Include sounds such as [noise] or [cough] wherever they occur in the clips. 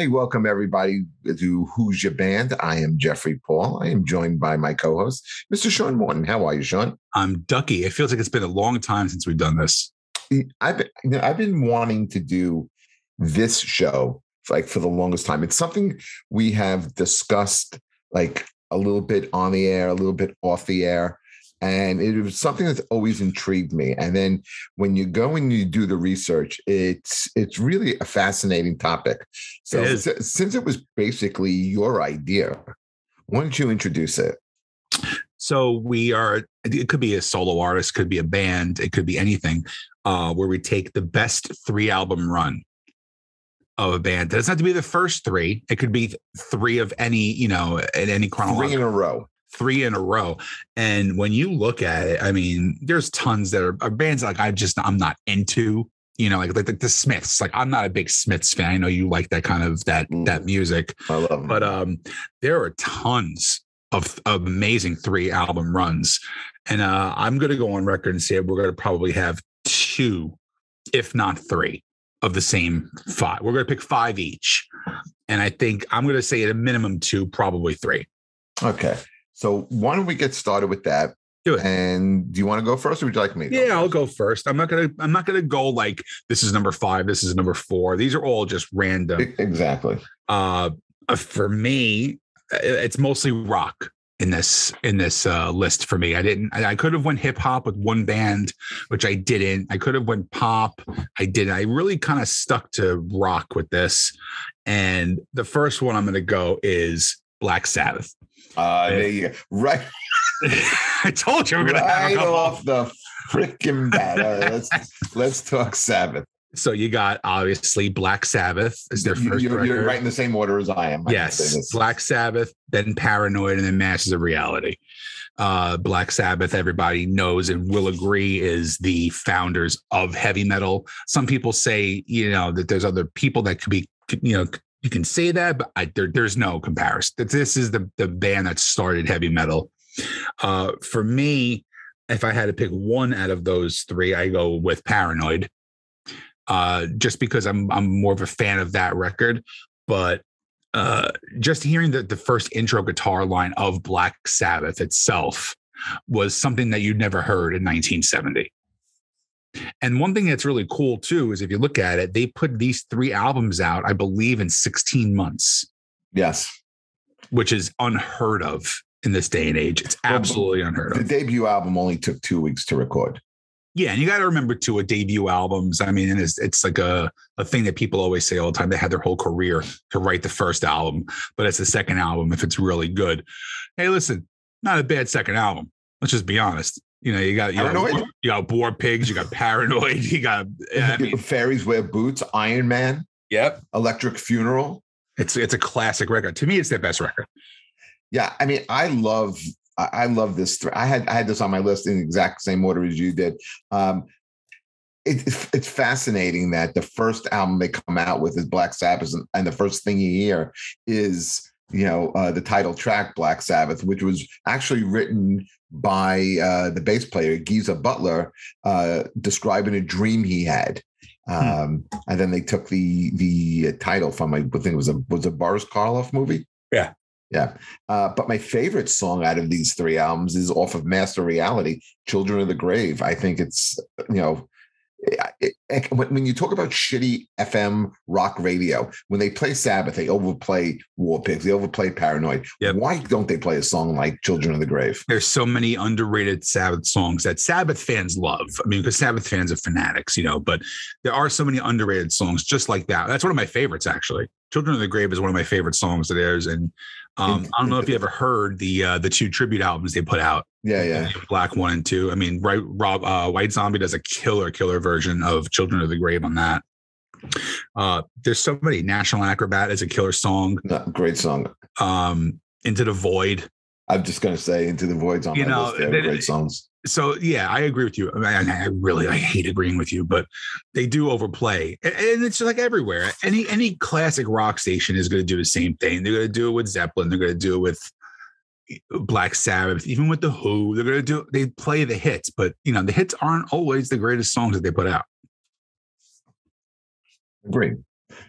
Hey, welcome everybody to Who's Your Band. I am Jeffrey Paul. I am joined by my co-host, Mr. Sean Morton. How are you, Sean? I'm Ducky. It feels like it's been a long time since we've done this. Mm, I've been, I've been wanting to do this show like for the longest time. It's something we have discussed like a little bit on the air, a little bit off the air and it was something that's always intrigued me and then when you go and you do the research it's it's really a fascinating topic so it since it was basically your idea why don't you introduce it so we are it could be a solo artist could be a band it could be anything uh, where we take the best three album run of a band. It doesn't have to be the first three. It could be three of any, you know, in any chronological. Three in a row three in a row. And when you look at it, I mean, there's tons that are, are bands like I just I'm not into. You know, like, like the, the Smiths. Like I'm not a big Smiths fan. I know you like that kind of that mm. that music. I love them. But um, there are tons of, of amazing three album runs, and uh, I'm going to go on record and say we're going to probably have two, if not three, of the same five. We're going to pick five each, and I think I'm going to say at a minimum two, probably three. Okay. So why don't we get started with that? Do it. And do you want to go first, or would you like me? yeah, go I'll go first. I'm not gonna. I'm not gonna go like this is number five. This is number four. These are all just random. Exactly. Uh, uh, for me, it's mostly rock in this in this uh, list for me. I didn't. I, I could have went hip hop with one band, which I didn't. I could have went pop. I didn't. I really kind of stuck to rock with this. And the first one I'm going to go is Black Sabbath. Uh, there you Right. [laughs] I told you we're gonna right have off the freaking bat. Right, let's let's talk Sabbath. So you got obviously Black Sabbath is their first. You're, you're right in the same order as I am. I yes, Black Sabbath, then Paranoid, and then Masters of Reality. Uh, Black Sabbath, everybody knows and will agree, is the founders of heavy metal. Some people say, you know, that there's other people that could be, you know, you can say that, but I, there, there's no comparison. This is the the band that started heavy metal. Uh, for me, if I had to pick one out of those three, I go with Paranoid. Uh, just because I'm I'm more of a fan of that record, but uh, just hearing the the first intro guitar line of Black Sabbath itself was something that you'd never heard in 1970. And one thing that's really cool too is if you look at it, they put these three albums out, I believe, in 16 months. Yes. Which is unheard of in this day and age. It's absolutely unheard of. The debut album only took two weeks to record. Yeah, and you got to remember too, a debut albums, I mean, it's it's like a a thing that people always say all the time. They had their whole career to write the first album, but it's the second album if it's really good. Hey, listen, not a bad second album. Let's just be honest. You know, you got you got, you got war pigs, you got paranoid, [laughs] you got I mean, fairies wear boots, Iron Man. Yep. Electric Funeral. It's it's a classic record. To me, it's their best record. Yeah, I mean, I love I love this. I had I had this on my list in the exact same order as you did. Um, it, it's fascinating that the first album they come out with is Black Sabbath, and, and the first thing you hear is you know uh, the title track Black Sabbath, which was actually written by uh, the bass player Geezer Butler, uh, describing a dream he had. Hmm. Um, hmm. And then they took the the title from I think it was a was a Boris Karloff movie. Yeah, yeah. Uh, but my favorite song out of these three albums is off of Master Reality, "Children of the Grave." I think it's you know it, it, when you talk about shitty FM rock radio, when they play Sabbath, they overplay War Pigs, they overplay Paranoid. Yep. Why don't they play a song like Children of the Grave? There's so many underrated Sabbath songs that Sabbath fans love. I mean, because Sabbath fans are fanatics, you know, but there are so many underrated songs just like that. That's one of my favorites, actually. Children of the Grave is one of my favorite songs of theirs. And um, I don't know if you ever [laughs] heard the uh, the two tribute albums they put out. Yeah, yeah. Black one and two. I mean, right, Rob uh, White Zombie does a killer, killer version of Children of the Grave on that. Uh, there's so many. National Acrobat is a killer song. No, great song. Um, Into the Void. I'm just gonna say Into the Void's on you my know, list. They great songs so yeah, I agree with you. I, I, really I hate agreeing with you, but they do overplay, and, and it's like everywhere. Any any classic rock station is going to do the same thing. They're going to do it with Zeppelin. They're going to do it with eh, Black Sabbath, even with the Who. They're going to do. They play the hits, but you know the hits aren't always the greatest songs that they put out. Agree.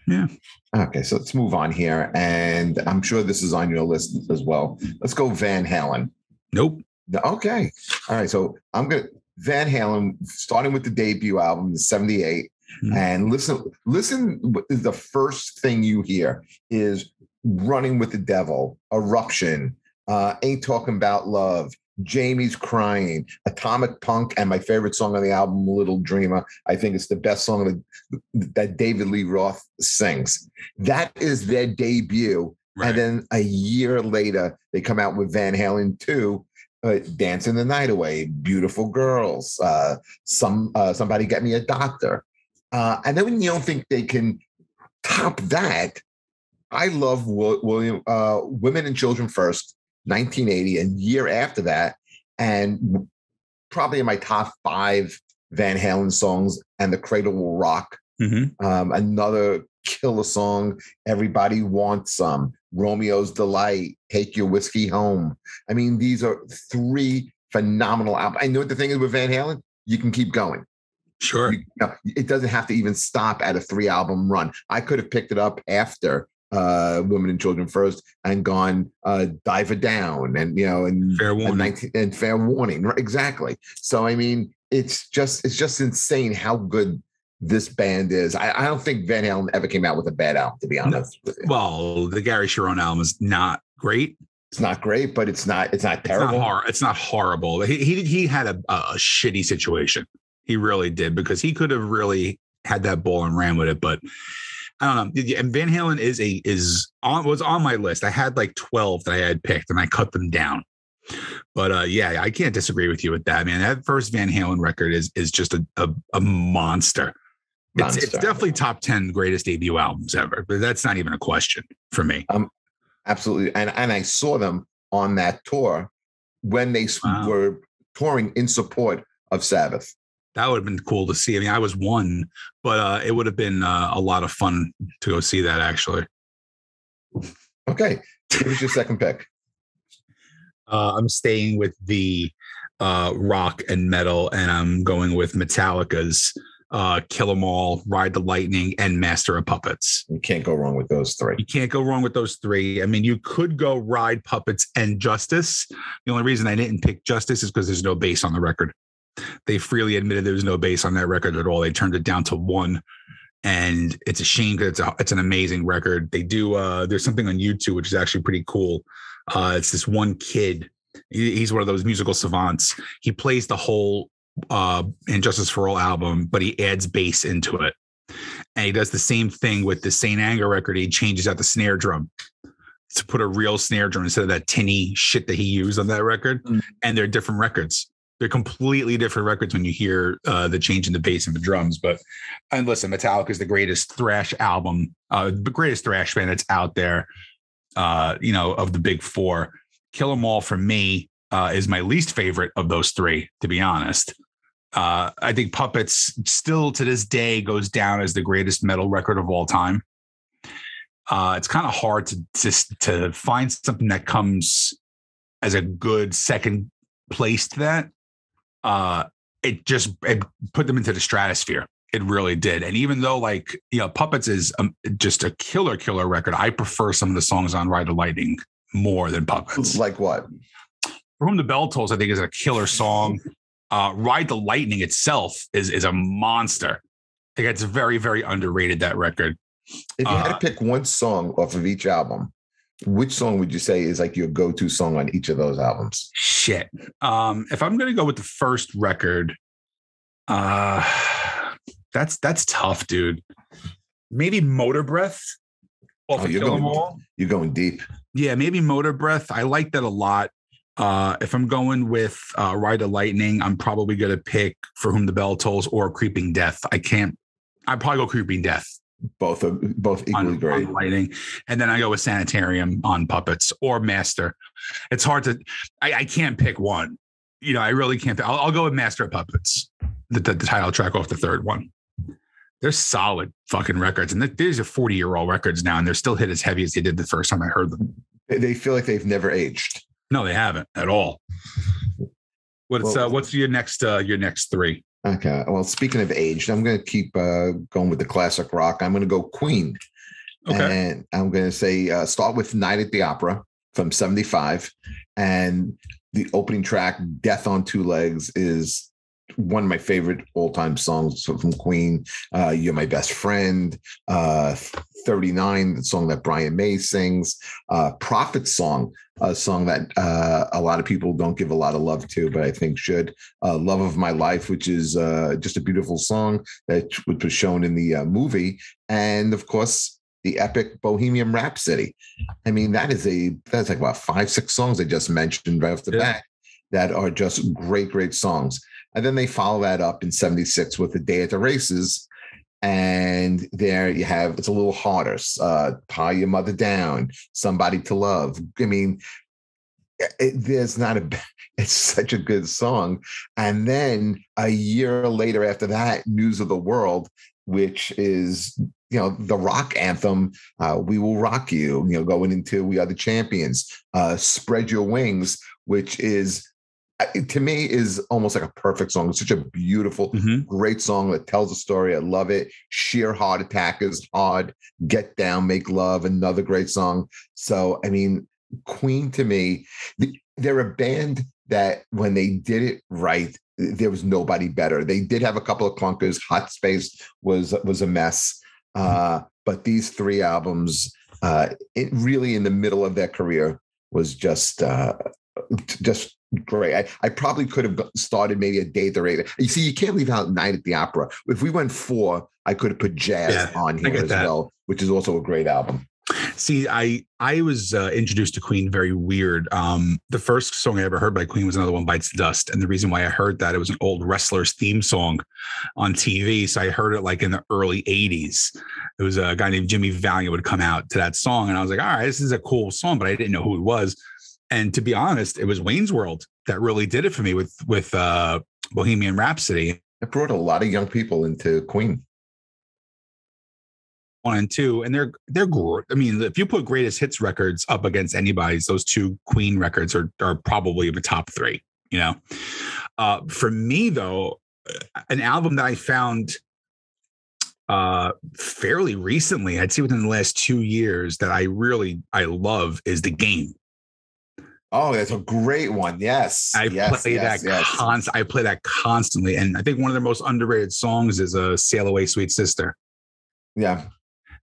Yeah. Okay, so let's move on here, and I'm sure this is on your list as well. Let's go Van Halen. Nope. Okay, all right. So I'm gonna Van Halen, starting with the debut album, '78, Hmm. and listen. Listen, the first thing you hear is "Running with the Devil," "Eruption," uh, "Ain't Talking About Love." Jamie's crying, Atomic Punk, and my favorite song on the album, Little Dreamer. I think it's the best song that, that David Lee Roth sings. That is their debut. Right. And then a year later, they come out with Van Halen 2, uh, Dancing the Night Away, Beautiful Girls, uh, some uh, Somebody Get Me a Doctor. Uh, and then when you don't think they can top that, I love William uh, Women and Children First, 1980, and year after that, and probably in my top five Van Halen songs, and The Cradle Will Rock, Mhm. um, another killer song. Everybody wants some. Romeo's Delight. Take your whiskey home. I mean, these are three phenomenal albums. I know what the thing is with Van Halen. You can keep going. Sure. You know, it doesn't have to even stop at a three album run. I could have picked it up after uh Women and Children First and gone uh Diver Down and you know and Fair and, warning. 19, and fair warning exactly so i mean it's just it's just insane how good this band is i, I don't think van halen ever came out with a bad album to be honest you. Well, the Gary Cherone album is not great. it's not great but it's not it's not It's terrible not hor- It's not horrible. He he, he had a, a shitty situation. He really did because he could have really had that ball and ran with it, but I don't know. And Van Halen is a is on was on my list. I had like twelve that I had picked, and I cut them down. But uh, yeah, I can't disagree with you with that, man. That first Van Halen record is is just a a, a monster. It's, it's definitely top ten greatest debut albums ever, but that's not even a question for me. absolutely and and i saw them on that tour when they Wow. were touring in support of sabbath That would have been cool to see. I mean, I was one, but uh, it would have been uh, a lot of fun to go see that actually. okay give us your second pick Uh, I'm staying with the uh, rock and metal, and I'm going with Metallica's uh, "Kill 'Em All," "Ride the Lightning," and "Master of Puppets." you can't go wrong with those three You can't go wrong with those three. I mean, you could go "Ride Puppets" and "Justice." The only reason I didn't pick "Justice" is because there's no bass on the record. They freely admitted there was no bass on that record at all. They turned it down to one, and it's a shame because it's a, it's an amazing record. They do. Uh, there's something on YouTube which is actually pretty cool. Uh, it's this one kid. He's one of those musical savants. He plays the whole uh, "And Justice for All" album, but he adds bass into it, and he does the same thing with the Saint Anger record. He changes out the snare drum to put a real snare drum instead of that tinny shit that he used on that record. Mm. And they're different records. They're completely different records when you hear uh, the change in the bass and the drums. But and listen, Metallica is the greatest thrash album, uh, the greatest thrash band that's out there. Uh, you know, of the big four, Kill 'Em All for me uh, is my least favorite of those three, to be honest. Uh, I think Puppets still to this day goes down as the greatest metal record of all time. Uh, it's kind of hard to just to find something that comes as a good second place to that. Uh, it just it put them into the stratosphere. It really did. And even though like you know, Puppets is um, just a killer killer record, I prefer some of the songs on Ride the Lightning more than Puppets. like what For Whom the Bell Tolls, I think, is a killer song. Uh, Ride the Lightning itself is is a monster. I think it's very, very underrated. That record. if you had to Uh, pick one song off of each album which song would you say is like your go-to song on each of those albums Shit. Um, if I'm gonna go with the first record, uh, that's that's tough, dude. Maybe Motorbreath. Off Oh, of you're going- you're going deep Yeah, maybe Motorbreath. I like that a lot. Uh, if I'm going with uh, Ride of Lightning, I'm probably going to pick For Whom the Bell Tolls or Creeping Death. I can't. I'd probably go Creeping Death both are both equally on, great on Lightning, and then I go with Sanitarium on Puppets or Master. It's hard to. I, I can't pick one. You know, I really can't. I'll, I'll go with Master of Puppets, the, the, the title track off the third one. They're solid fucking records, and th- these are 40 year old records now, and they're still hit as heavy as they did the first time I heard them. They feel like they've never aged No, they haven't at all. What's Well- uh, what's your next uh, your next three? Okay. Well, speaking of age, I'm going to keep uh, going with the classic rock. I'm going to go Queen. Okay. And I'm going to say uh, start with Night at the Opera from 75. And the opening track, Death on Two Legs, is one of my favorite all-time songs from Queen. Uh, You're my best friend. Uh, 39, the song that Brian May sings. Uh, Prophet song, a song that uh, a lot of people don't give a lot of love to, but I think should. Uh, Love of My Life, which is uh, just a beautiful song that which was shown in the uh, movie, and of course the epic Bohemian Rhapsody. I mean, that is a that's like about five, six songs I just mentioned right off the Yeah. bat that are just great, great songs. And then they follow that up in 76 with the day at the races. And there you have it's a little harder. Uh, tie your mother down, somebody to love. I mean, it, there's not a [laughs] it's such a good song. And then a year later after that, News of the World, which is you know the rock anthem uh, we will rock you you know going into we are the champions uh, spread your wings which is to me is almost like a perfect song. It's such a beautiful Mhm. great song that tells a story. I love it. Sheer heart attack is hard. Get down make love another great song. So i mean queen to me th- they're a band that when they did it right there was nobody better. They did have a couple of clunkers. Hot space was was a mess. Uh, but these three albums, uh, it really in the middle of their career was just uh, just great. I, I probably could have started maybe a day or eight. You see, you can't leave out Night at the Opera. If we went four, I could have put Jazz Yeah, on here as that. well, which is also a great album. See, I I was uh, introduced to Queen very weird. Um, the first song I ever heard by Queen was another one, "Bites the Dust," and the reason why I heard that it was an old wrestler's theme song on TV. So I heard it like in the early '80s. It was a guy named Jimmy Valiant would come out to that song, and I was like, "All right, this is a cool song," but I didn't know who it was. And to be honest, it was Wayne's World that really did it for me with with uh, Bohemian Rhapsody. It brought a lot of young people into Queen. one and two, and they're they're great. I mean, if you put greatest hits records up against anybody's, those two Queen records are are probably the top three. You know, uh, for me though, an album that I found uh fairly recently, I'd say within the last two years, that I really I love is the game. Oh, that's a great one. Yes. I yes, play yes, that yes. const- I play that constantly, and I think one of their most underrated songs is "A Sail Away, Sweet Sister." Yeah.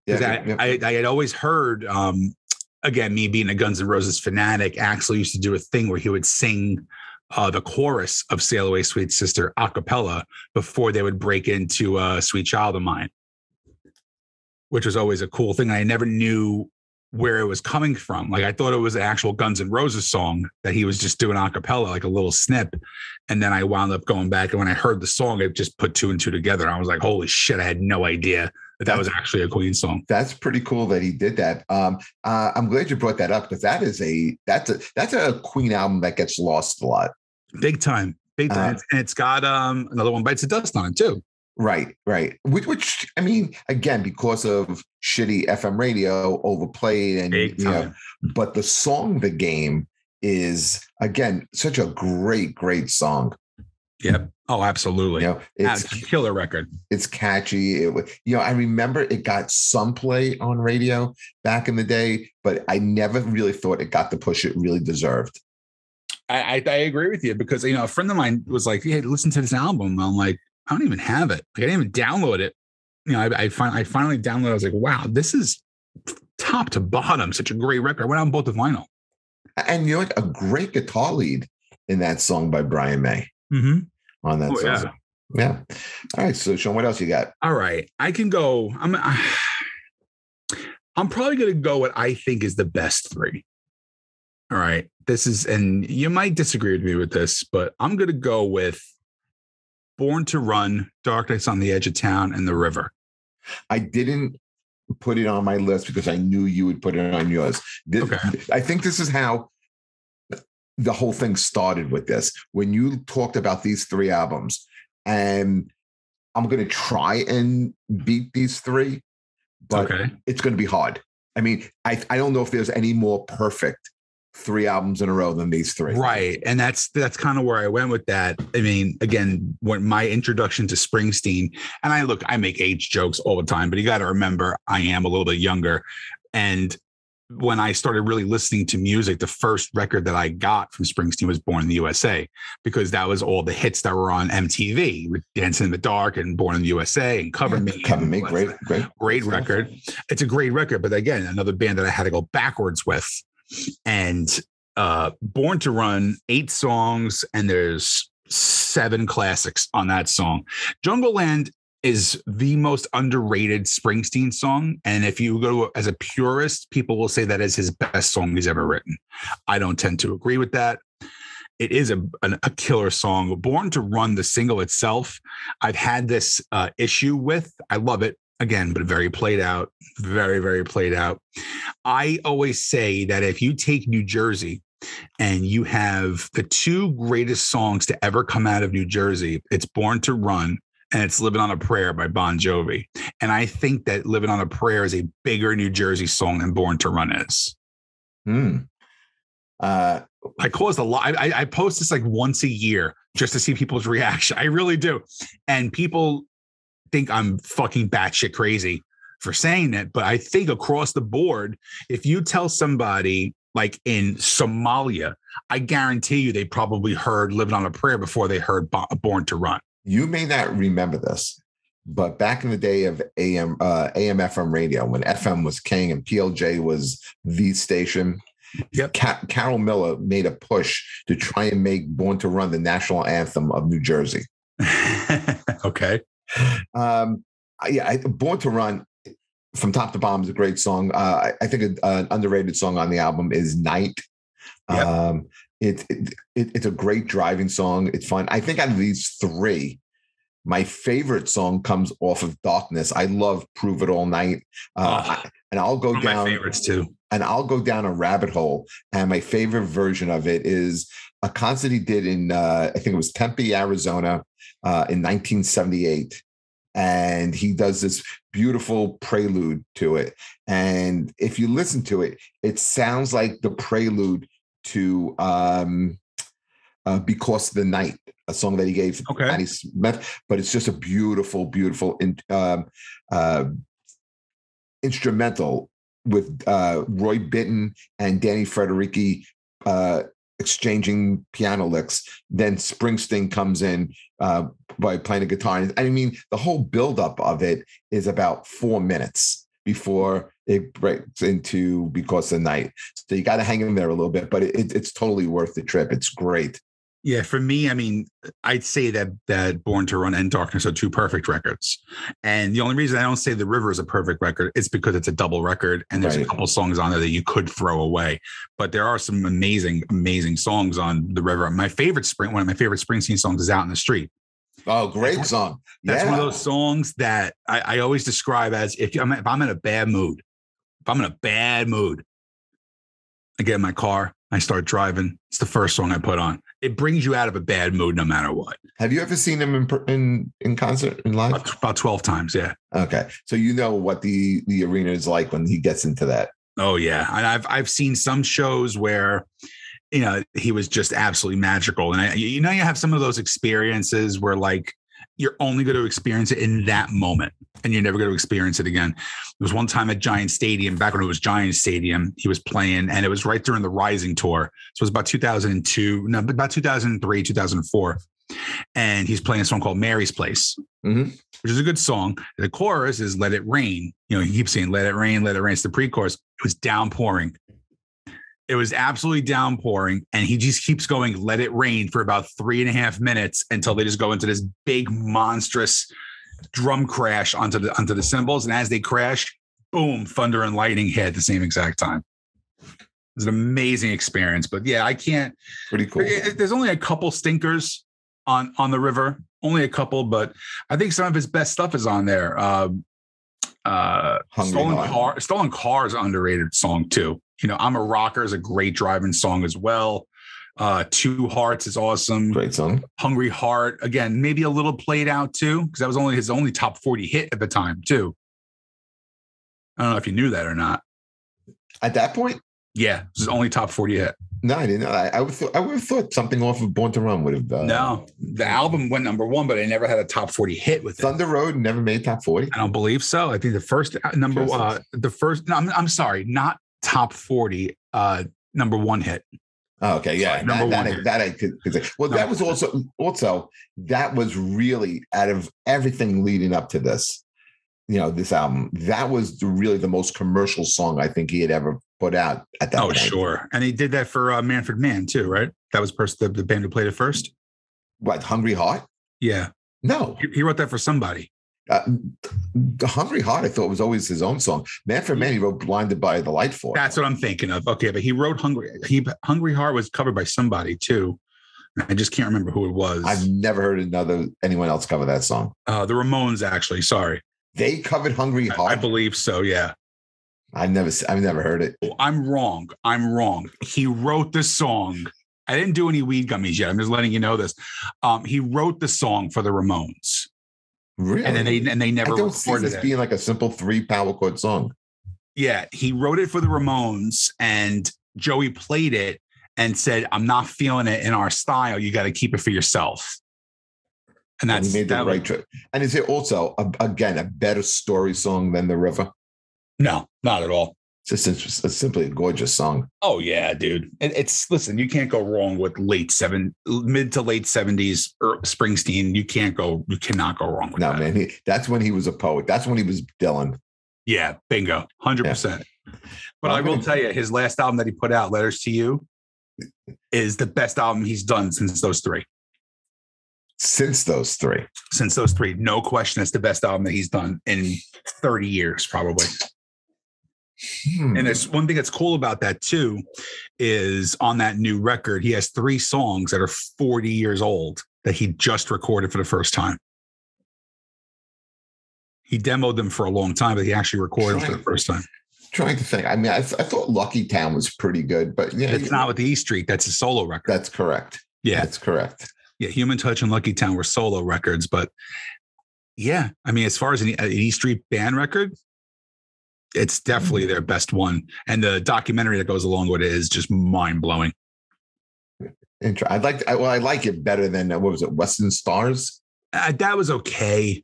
yeah. I, I, I had always heard, um, again, me being a Guns N' Roses fanatic, Axl used to do a thing where he would sing uh, the chorus of Sail Away, Sweet Sister a cappella before they would break into uh, Sweet Child of Mine, which was always a cool thing. I never knew where it was coming from. Like I thought it was an actual Guns N' Roses song that he was just doing a cappella, like a little snip. And then I wound up going back. And when I heard the song, it just put two and two together. I was like, holy shit, I had no idea that that was actually a Queen song. That's pretty cool that he did that. Um, uh, I'm glad you brought that up because that is a that's a that's a Queen album that gets lost a lot. Big time. Big time. Uh, and it's got um another one bites the dust on it too. Right, right. Which, which I mean, again, because of shitty FM radio, overplayed, and Big you know, but the song, the game, is again such a great, great song. Yep. Oh, absolutely. You know, Yeah, it's it's a killer record. it's catchy. It, you know, I remember it got some play on radio back in the day, but I never really thought it got the push it really deserved. I, I I agree with you because you know a friend of mine was like, "Hey, listen to this album." I'm like, I don't even have it. Like, I didn't even download it. You know, I I, fin- I finally downloaded. It. I was like, wow, this is top to bottom, such a great record. I went bought the vinyl. And you know what? A great guitar lead in that song by Brian May Mm-hmm. on that Oh, song. Yeah. All right. So, Sean, what else you got? All right, I can go. I'm. [sighs] I'm probably going to go what I think is the best three. All right, this is, and you might disagree with me with this, but I'm going to go with "Born to Run," "Darkness on the Edge of Town," and "The River." I didn't put it on my list because I knew you would put it on yours. This- Okay. I think this is how the whole thing started with this. When you talked about these three albums, and I'm going to try and beat these three, but okay, it's going to be hard. I mean, I, I don't know if there's any more perfect three albums in a row than these three. Right. And that's that's kind of where I went with that. I mean, again, when my introduction to Springsteen, and I look, I make age jokes all the time, but you got to remember I am a little bit younger. And when I started really listening to music, the first record that I got from Springsteen was Born in the USA because that was all the hits that were on MTV Dancing in the Dark and Born in the USA and Cover Me. Cover Me, great, great, great record. It's a great record, but again, another band that I had to go backwards with. And uh Born to Run, eight songs, and there's seven classics on that song. Jungleland is the most underrated Springsteen song. And if you go as a purist, people will say that is his best song he's ever written. I don't tend to agree with that. It is a, a killer song. Born to Run, the single itself, I've had this uh, issue with. I love it again, but very played out, very, very played out. I always say that if you take New Jersey and you have the two greatest songs to ever come out of New Jersey, it's Born to Run and it's Living on a Prayer by Bon Jovi. And I think that Living on a Prayer is a bigger New Jersey song than Born to Run is. Hmm. Uh, I caused a lot. I, I post this like once a year just to see people's reaction. I really do. And people think I'm fucking batshit crazy for saying that. But I think across the board, if you tell somebody like in Somalia, I guarantee you they probably heard Living on a Prayer before they heard Born to Run you may not remember this, but back in the day of AM uh, AM FM radio, when FM was king and PLJ was the station, yep. Ca- Carol Miller made a push to try and make "Born to Run" the national anthem of New Jersey. [laughs] okay. Um, yeah, I, "Born to Run" from top to bottom is a great song. Uh, I, I, think a, an underrated song on the album is "Night." Yep. Um, it, it, it, it's a great driving song. It's fun. I think out of these three, my favorite song comes off of Darkness. I love "Prove It All Night," uh, oh, I, and I'll go down my favorites too. And I'll go down a rabbit hole. And my favorite version of it is a concert he did in uh, I think it was Tempe, Arizona, uh, in 1978 and he does this beautiful prelude to it. And if you listen to it, it sounds like the prelude to um, uh, "Because the Night," a song that he gave okay. Patti Smith. But it's just a beautiful, beautiful in, um, uh, instrumental with uh, Roy Bittan and Danny Federici uh, exchanging piano licks. Then Springsteen comes in uh, by playing a guitar. And I mean, the whole buildup of it is about four minutes before it breaks into because the night. So you got to hang in there a little bit, but it, it's totally worth the trip. It's great. Yeah, for me, I mean, I'd say that that Born to Run and Darkness are two perfect records. And the only reason I don't say The River is a perfect record is because it's a double record and there's right. a couple songs on there that you could throw away. But there are some amazing, amazing songs on The River. My favorite spring, one of my favorite Springsteen songs is Out in the Street. Oh, great that's song. That's yeah. one of those songs that I, I always describe as if I'm if I'm in a bad mood, if I'm in a bad mood, I get in my car, I start driving. It's the first song I put on. It brings you out of a bad mood no matter what. Have you ever seen him in in, in concert in live? About, about twelve times, yeah. Okay, so you know what the the arena is like when he gets into that. Oh yeah, and I've I've seen some shows where you know he was just absolutely magical and I, you know you have some of those experiences where like you're only going to experience it in that moment and you're never going to experience it again. There was one time at Giant Stadium, back when it was Giant Stadium, he was playing, and it was right during the Rising Tour. So it was about 2002, no, about 2003, 2004. And he's playing a song called Mary's Place, mm-hmm. which is a good song. The chorus is Let It Rain. You know, he keeps saying, Let It Rain, Let It Rain. It's the pre chorus. It was downpouring. It was absolutely downpouring, and he just keeps going, let it rain for about three and a half minutes until they just go into this big monstrous drum crash onto the onto the cymbals. And as they crash, boom, thunder and lightning hit at the same exact time. It's an amazing experience. But yeah, I can't pretty cool. There's only a couple stinkers on on the river, only a couple, but I think some of his best stuff is on there. Um, uh, stolen car, stolen car is underrated song too you know, I'm a rocker is a great driving song as well. Uh, Two Hearts is awesome. Great song. Hungry Heart, again, maybe a little played out too, because that was only his only top 40 hit at the time, too. I don't know if you knew that or not. At that point? Yeah, this is only top 40 hit. No, I didn't know. I, I would th- I would have thought something off of Born to Run would have. Uh, no, the album went number one, but it never had a top 40 hit with it. Thunder Road never made top forty. I don't believe so. I think the first uh, number, uh, the first, no, I'm, I'm sorry, not top 40, uh, number one hit. Oh, okay, yeah, Sorry, number that, one. that, that I could, could. Well, No. that was also also that was really out of everything leading up to this, you know, this album. That was really the most commercial song I think he had ever put out at that Oh, point. sure. And he did that for uh, Manfred Mann too, right? That was person, the, the band who played it first. What Hungry Heart? Yeah. No, He, he wrote that for somebody. Uh, the Hungry Heart. I thought was always his own song. Manfred Mann, he wrote "Blinded by the Light" for. That's what I'm thinking of. Okay, but he wrote Hungry. He Hungry Heart was covered by somebody too. I just can't remember who it was. I've never heard another anyone else cover that song. uh, the Ramones, actually. Sorry, They covered "Hungry I, I believe so. Yeah. I've never, I've never heard it. Oh, I'm wrong. I'm wrong. He wrote the song. I didn't do any weed gummies yet. I'm just letting you know this. Um, he wrote the song for the Ramones, Really? and then they and they never I don't see this it. being like a simple three power chord song. Yeah, he wrote it for the Ramones, and Joey played it and said, "I'm not feeling it in our style. You got to keep it for yourself." And And that's he made the that right choice. And is it also a, again a better story song than the River? no, not at all. It's just it's simply a gorgeous song. Oh yeah, dude. It, it's listen. You can't go wrong with late seven, mid to late seventies er, Springsteen. You can't go. You cannot go wrong with No that. man, he, that's when he was a poet. That's when he was Dylan. Yeah, bingo, hundred percent. But Well, I will gonna- tell you, his last album that he put out, "Letters to You," is the best album he's done since those three. Since those three, Since those three, no question, it's the best album that he's done in thirty years, probably. Hmm. And there's one thing that's cool about that too, is on that new record, he has three songs that are 40 years old that he just recorded for the first time. He demoed them for a long time, but he actually recorded them for the first time. trying to think. I mean, I, I thought Lucky Town was pretty good, but yeah, It's not with the E Street, that's a solo record. That's correct. Yeah. That's correct. Yeah. Human Touch and Lucky Town were solo records, but yeah, I mean, as far as an, an E Street band record, it's definitely their best one. And the documentary that goes along with it is just mind blowing. I'd like. I, well, I like it better than uh, what was it? Western Stars. uh, that was okay.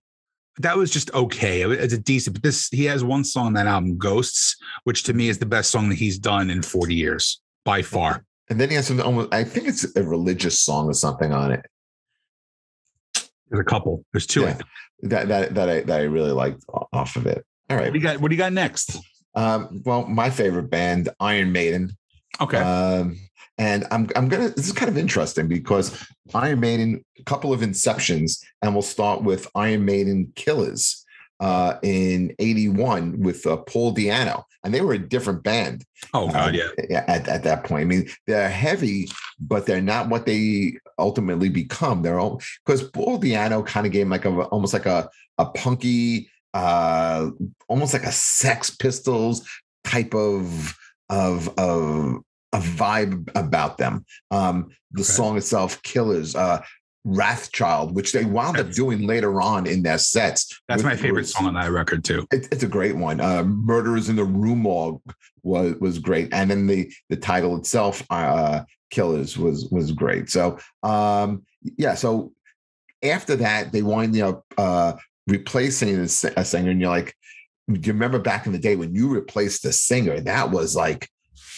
That was just okay. It's a decent, but this he has one song on that album, Ghosts, which to me is the best song that he's done in 40 years by far. And then he has some almost. I think it's a religious song or something on it. There's a couple. There's two. Yeah. That that that I that I really liked off of it. All What do you got? What do you got next? Um, well, my favorite band, Iron Maiden. Okay. Um, and I'm I'm gonna. This is kind of interesting because Iron Maiden, a couple of inceptions, and we'll start with Iron Maiden Killers uh, in '81 with uh, Paul Di'Anno, and they were a different band. oh God, um, yeah. At, at that point, I mean, they're heavy, but they're not what they ultimately become. They're all because Paul Di'Anno kind of gave like a almost like a a punky, uh, almost like a Sex Pistols type of of of a vibe about them. Um, the Okay. song itself, Killers, uh, Wrathchild, which they wound up doing later on in their sets. That's my favorite was- song on that record too. it, it's a great one. Uh, Murders in the Morgue was was great, and then the the title itself, uh, Killers, was was great. So um, yeah, so after that, they wind up uh, replacing a, singer, and you're like, do you remember back in the day when you replaced the singer? That was like,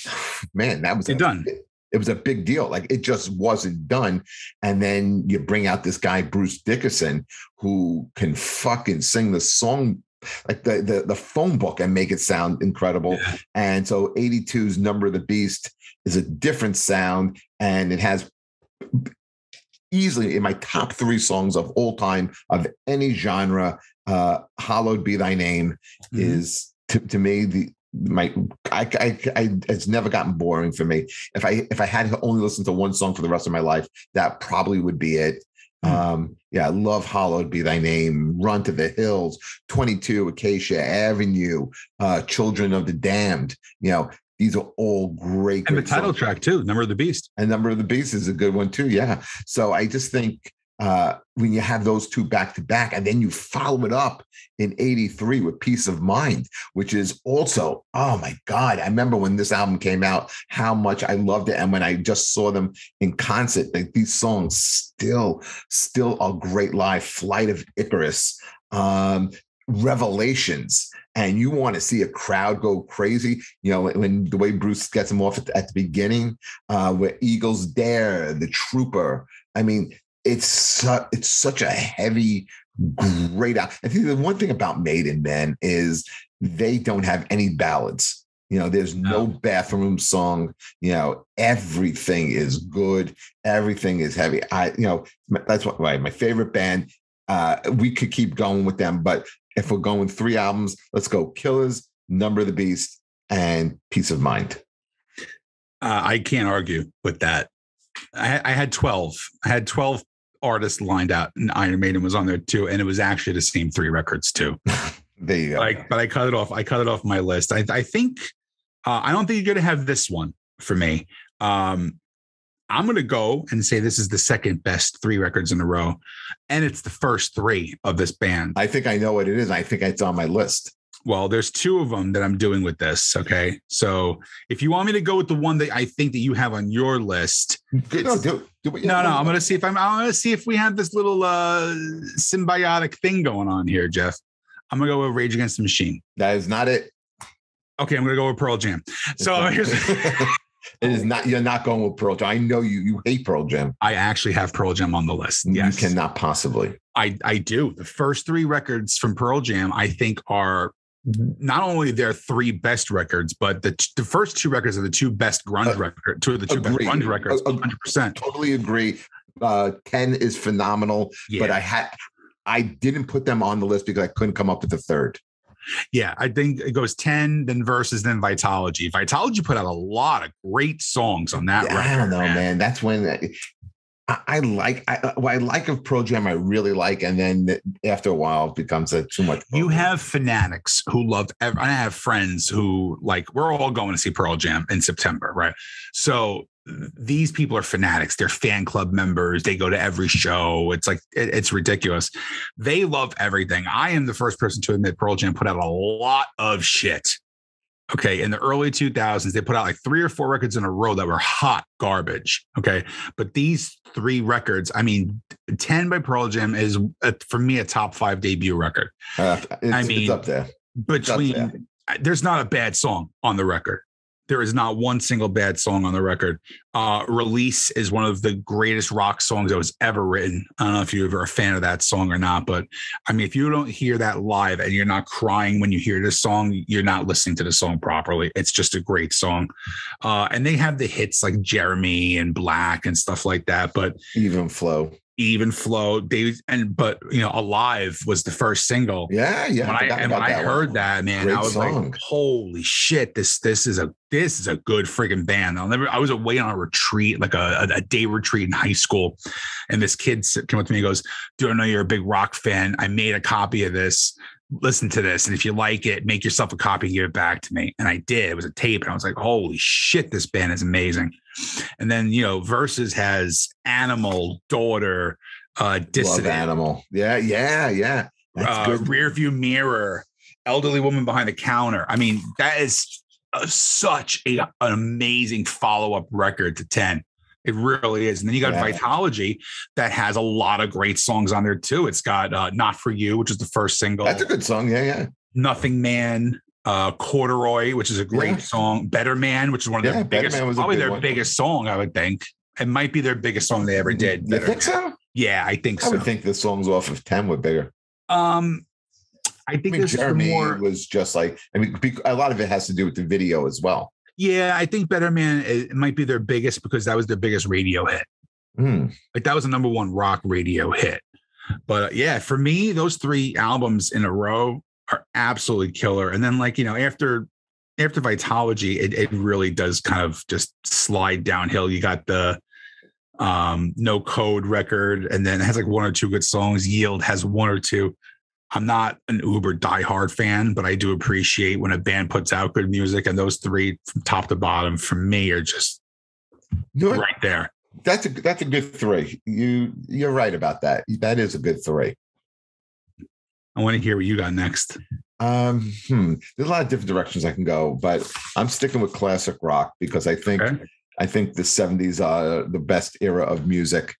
[sighs] man, that was a- done. It was a big deal. Like it just wasn't done. And then you bring out this guy, Bruce Dickinson, who can fucking sing the song like the the, the phone book and make it sound incredible. Yeah. And so 82's Number of the Beast is a different sound and it has easily in my top three songs of all time of any genre. Uh, Hallowed be thy name Mhm. is to, to me the my I, I I it's never gotten boring for me. If I if I had to only listen to one song for the rest of my life, that probably would be it. Hmm. Um, yeah, I love Hallowed Be Thy Name, Run to the Hills, 22, Acacia Avenue, uh, Children of the Damned. You know, these are all great. and the title songs. track too, Number of the Beast. And Number of the Beast is a good one too. Yeah. So I just think uh, when you have those two back to back, and then you follow it up in '83 with "Piece of Mind," which is also, oh my god! I remember when this album came out, how much I loved it, and when I just saw them in concert, like these songs still, still are great live. "Flight of Icarus," um, "Revelations." And you want to see a crowd go crazy, you know, when the way Bruce gets them off at, the beginning, uh, where Eagles Dare, the Trooper. I mean, it's su- it's such a heavy, great. I think the one thing about Maiden, man, is they don't have any ballads. You know, there's no. no bathroom song. You know, everything is good. Everything is heavy. I, you know, that's what right. My favorite band. Uh, we could keep going with them, but if we're going three albums, let's go Killers, Number of the Beast, and Piece of Mind. Uh, I can't argue with that. I, I, had 12. I had 12 artists lined out, and Iron Maiden was on there too. And it was actually the same three records too. [laughs] there you go. Like, but I cut it off. I cut it off my list. I, I think uh, I don't think you're going to have this one for me. Um, I'm going to go and say this is the second best three records in a row. And it's the first three of this band. I think I know what it is. I think it's on my list. Well, there's two of them that I'm doing with this. Okay. So if you want me to go with the one that I think that you have on your list, no, do, do no, no, I'm going to see if I'm, I'm going to see if we have this little uh, symbiotic thing going on here, Jeff. I'm going to go with Rage Against the Machine. That is not it. Okay. I'm going to go with Pearl Jam. So here's. [laughs] It is not. You're not going with Pearl Jam. I know you. You hate Pearl Jam. I actually have Pearl Jam on the list. Yes. You cannot possibly. I I do. The first three records from Pearl Jam, I think, are not only their three best records, but the the first two records are the two best grunge uh, records. Two of the two agree. best grunge records. Hundred percent. Totally agree. Uh, Ten is phenomenal, yeah. but I had I didn't put them on the list because I couldn't come up with the third. Yeah, I think it goes 10, then verses, then Vitalogy. Vitalogy put out a lot of great songs on that yeah, record. I don't know, man. man. That's when I, I like I, uh, what I like of Pearl Jam, I really like, and then after a while, it becomes a too much. You have fanatics who love. I have friends who like. We're all going to see Pearl Jam in September, right? So these people are fanatics. They're fan club members. They go to every show. It's like it, it's ridiculous. They love everything. I am the first person to admit Pearl Jam put out a lot of shit. Okay, in the early 2000s, they put out like three or four records in a row that were hot garbage. Okay, but these three records, I mean, 10 by Pearl Jam is a, for me a top five debut record. Uh, I mean, it's up there. Between up there. there's not a bad song on the record. There is not one single bad song on the record. Uh, Release is one of the greatest rock songs that was ever written. I don't know if you're ever a fan of that song or not, but I mean, if you don't hear that live and you're not crying when you hear this song, you're not listening to the song properly. It's just a great song. Uh, and they have the hits like Jeremy and Black and stuff like that. But even flow even flow they and but you know alive was the first single yeah yeah when i, and when i heard one. that man Great i was song. like holy shit this this is a this is a good friggin' band i'll never i was away on a retreat like a, a day retreat in high school and this kid came up to me and goes do i know you're a big rock fan i made a copy of this listen to this. And if you like it, make yourself a copy and give it back to me. And I did. It was a tape. And I was like, holy shit, this band is amazing. And then, you know, Versus has Animal, Daughter, uh, Dissident. Love Animal. Yeah, yeah, yeah. Uh, rear view mirror, elderly woman behind the counter. I mean, that is a, such a, an amazing follow up record to 10. It really is. And then you got yeah. Vitalogy that has a lot of great songs on there too. It's got uh, Not For You, which is the first single. That's a good song. Yeah, yeah. Nothing Man, uh, Corduroy, which is a great yeah. song. Better Man, which is one of their yeah, biggest, probably their one. biggest song, I would think. It might be their biggest song they ever did. You think so? Yeah, I think I so. would think the songs off of 10 were bigger. Um, I think I mean, Jeremy more... was just like, I mean, a lot of it has to do with the video as well. Yeah, I think Better Man it might be their biggest because that was their biggest radio hit. Mm. Like that was a number one rock radio hit. But uh, yeah, for me, those three albums in a row are absolutely killer. And then like you know after after Vitalogy, it, it really does kind of just slide downhill. You got the um no code record and then it has like one or two good songs yield has one or two I'm not an uber diehard fan, but I do appreciate when a band puts out good music. And those three from top to bottom for me are just right there. That's a that's a good three. You you're right about that. That is a good three. I want to hear what you got next. Um, hmm. There's a lot of different directions I can go, but I'm sticking with classic rock because I think Okay. I think the 70s are the best era of music.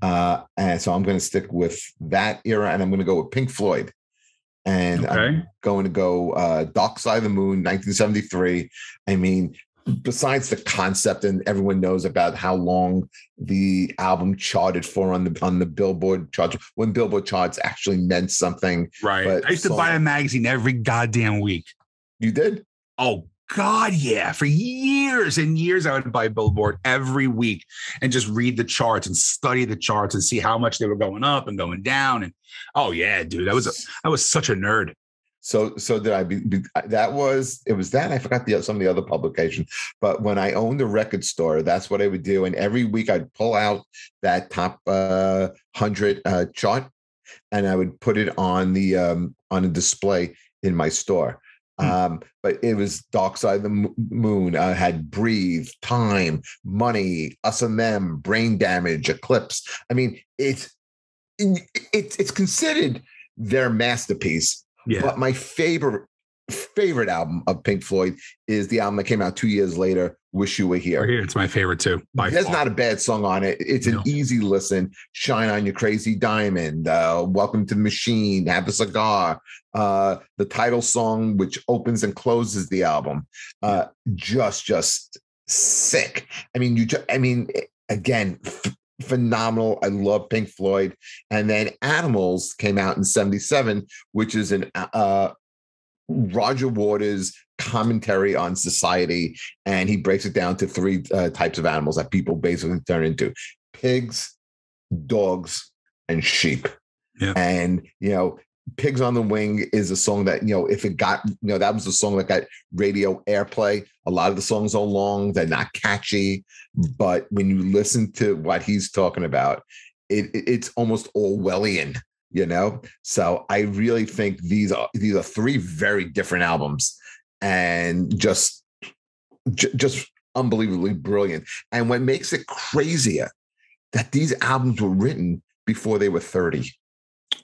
Uh, and so I'm going to stick with that era and I'm going to go with Pink Floyd. And I'm going to go uh, Dark Side of the Moon, 1973. I mean, besides the concept, and everyone knows about how long the album charted for on the on the Billboard charts, when Billboard charts actually meant something. Right. But I used to buy a magazine every goddamn week. You did? Oh God, yeah. For years and years, I would buy Billboard every week and just read the charts and study the charts and see how much they were going up and going down. And oh yeah, dude, i was a, I was such a nerd. So so did I. Be, be- that was it. Was that I forgot the some of the other publications. But when I owned a record store, that's what I would do. And every week I'd pull out that top uh, hundred uh, chart, and I would put it on the um, on a display in my store. Hmm. Um, but it was Dark Side of the Moon. I had Breathe, Time, Money, Us and Them, Brain Damage, Eclipse. I mean, it's it's it's considered their masterpiece. Yeah. But my favorite favorite album of Pink Floyd is the album that came out two years later, "Wish You Were Here." here, it's my favorite too. By There's far. not a bad song on it. It's an easy listen. "Shine on Your Crazy Diamond," uh, "Welcome to the Machine," "Have a Cigar," uh, the title song, which opens and closes the album. Uh, just, just sick. I mean, you. Just, I mean, again. F- phenomenal. I love pink floyd. And then animals came out in 77 which is an uh roger waters commentary on society and he breaks it down to three uh, types of animals that people basically turn into pigs dogs and sheep. Yeah. and you know pigs on the wing is a song that you know if it got you know that was a song that got radio airplay. A lot of the songs are long they're not catchy but when you listen to what he's talking about it, it- it's almost orwellian you know? So i really think these are these are three very different albums and just j- just unbelievably brilliant. And what makes it crazier that these albums were written before they were 30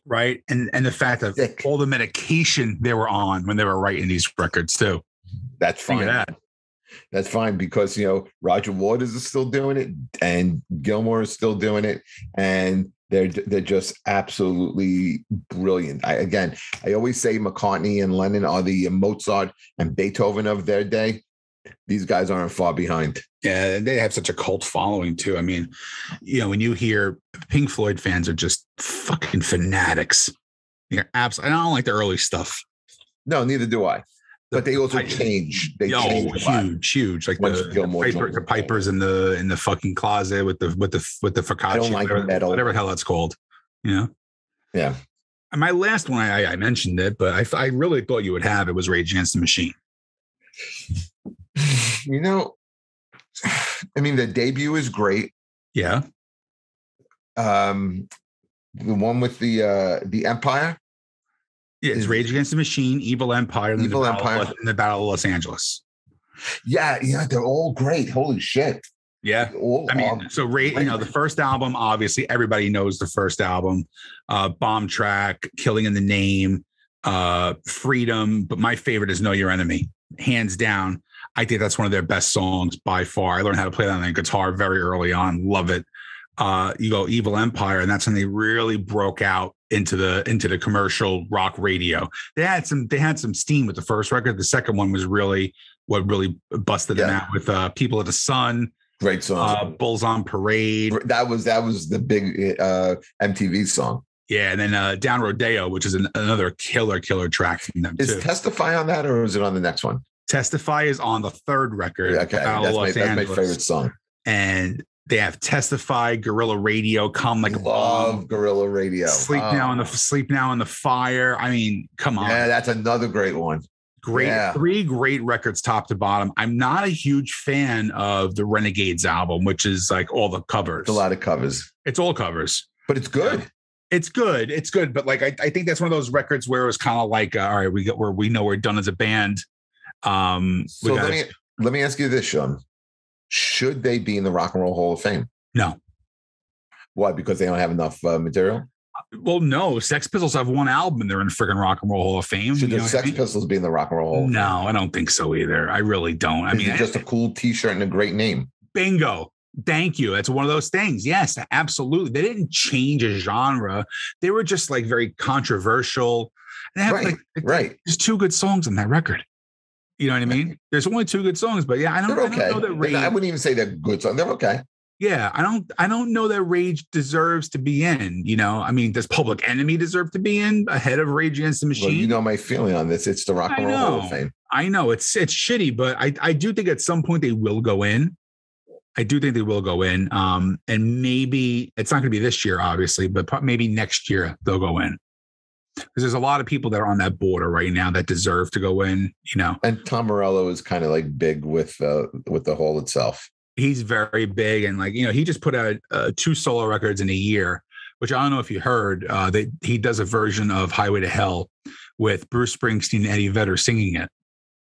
right. And and the fact of Sick. all the medication they were on when they were writing these records too. that's fine that. that's fine because you know Roger Waters is still doing it and Gilmour is still doing it and they're they're just absolutely brilliant. I again, I always say McCartney and Lennon are the Mozart and Beethoven of their day. These guys aren't far behind. Yeah, they have such a cult following too. I mean, you know, when you hear Pink Floyd fans are just fucking fanatics. They're absolutely. I don't like the early stuff. No, neither do I. But they also I- change. They oh, change huge, huge. Like Once the, the, Piper, the pipers in the in the fucking closet with the with the with the focaccia, don't like whatever, metal. whatever the hell that's called. You know. Yeah. And my last one, I, I mentioned it, but I, I really thought you would have it was Rage Against the Machine. You know, I mean, the debut is great. Yeah, Um, the one with the uh the Empire. yeah. It's Rage Against the Machine, Evil Empire, and Evil the Battle of Empire. Los- and the Battle of Los Angeles. Yeah, yeah, they're all great. Holy shit. Yeah, All I mean, are so Ray, you know, the first album, obviously everybody knows the first album, uh, Bomb Track, Killing in the Name, uh, Freedom. But my favorite is Know Your Enemy, hands down. I think that's one of their best songs by far. I learned how to play that on the guitar very early on. Love it. Uh, you go Evil Empire, and that's when they really broke out into the into the commercial rock radio. They had some they had some steam with the first record. The second one was really what really busted them out with uh, People of the Sun great songs. uh, Bulls on Parade. that was that was the big uh MTV song. Yeah, and then uh, Down Rodeo, which is an, another killer, killer track from them Is too. Testify on that or is it on the next one? Testify is on the third record, Okay, that's my, that's my favorite song. and they have Testify, Guerrilla Radio, Come Like Love Bomb, Guerrilla Radio. Sleep Oh. Now in the Sleep Now in the Fire. I mean, come on, Yeah, that's another great one. great yeah. three great records top to bottom. I'm not a huge fan of the Renegades album, which is like all the covers. It's a lot of covers, It's all covers. but it's good. it's good. It's good, but like I, I think that's one of those records where it was kind of like, uh, all right, we got where we know we're done as a band. Um, So gotta- let me let me ask you this, Sean. Should they be in the Rock and Roll Hall of Fame? No. Why? Because they don't have enough uh, material. Well, no. Sex Pistols have one album and they're in friggin' Rock and Roll Hall of Fame. Should the what I Sex mean? Pistols be in the Rock and Roll? Hall of Fame? No, I don't think so either. I really don't. I mean, just a cool T-shirt and a great name. bingo. Thank you. That's one of those things. Yes, absolutely. They didn't change a genre. They were just like very controversial. They have Right, like Right. there's two good songs on that record. You know what I mean? There's only two good songs, but yeah, I don't, They're I don't know that Rage. I wouldn't even say they're good songs. They're okay. yeah, I don't I don't know that Rage deserves to be in. You know, I mean, does Public Enemy deserve to be in ahead of Rage Against the Machine? Well, you know my feeling on this. It's the Rock and Roll Hall of. Fame. I know it's it's shitty, but I I do think at some point they will go in. I do think they will go in. Um, and maybe it's not going to be this year, obviously, but maybe next year they'll go in. Because there's a lot of people that are on that border right now that deserve to go in. You know, And Tom Morello is kind of like big with uh, with the hall itself. he's very big and like you know he just put out uh, two solo records in a year, which I don't know if you heard. Uh, that he does a version of Highway to Hell with Bruce Springsteen and Eddie Vedder singing it.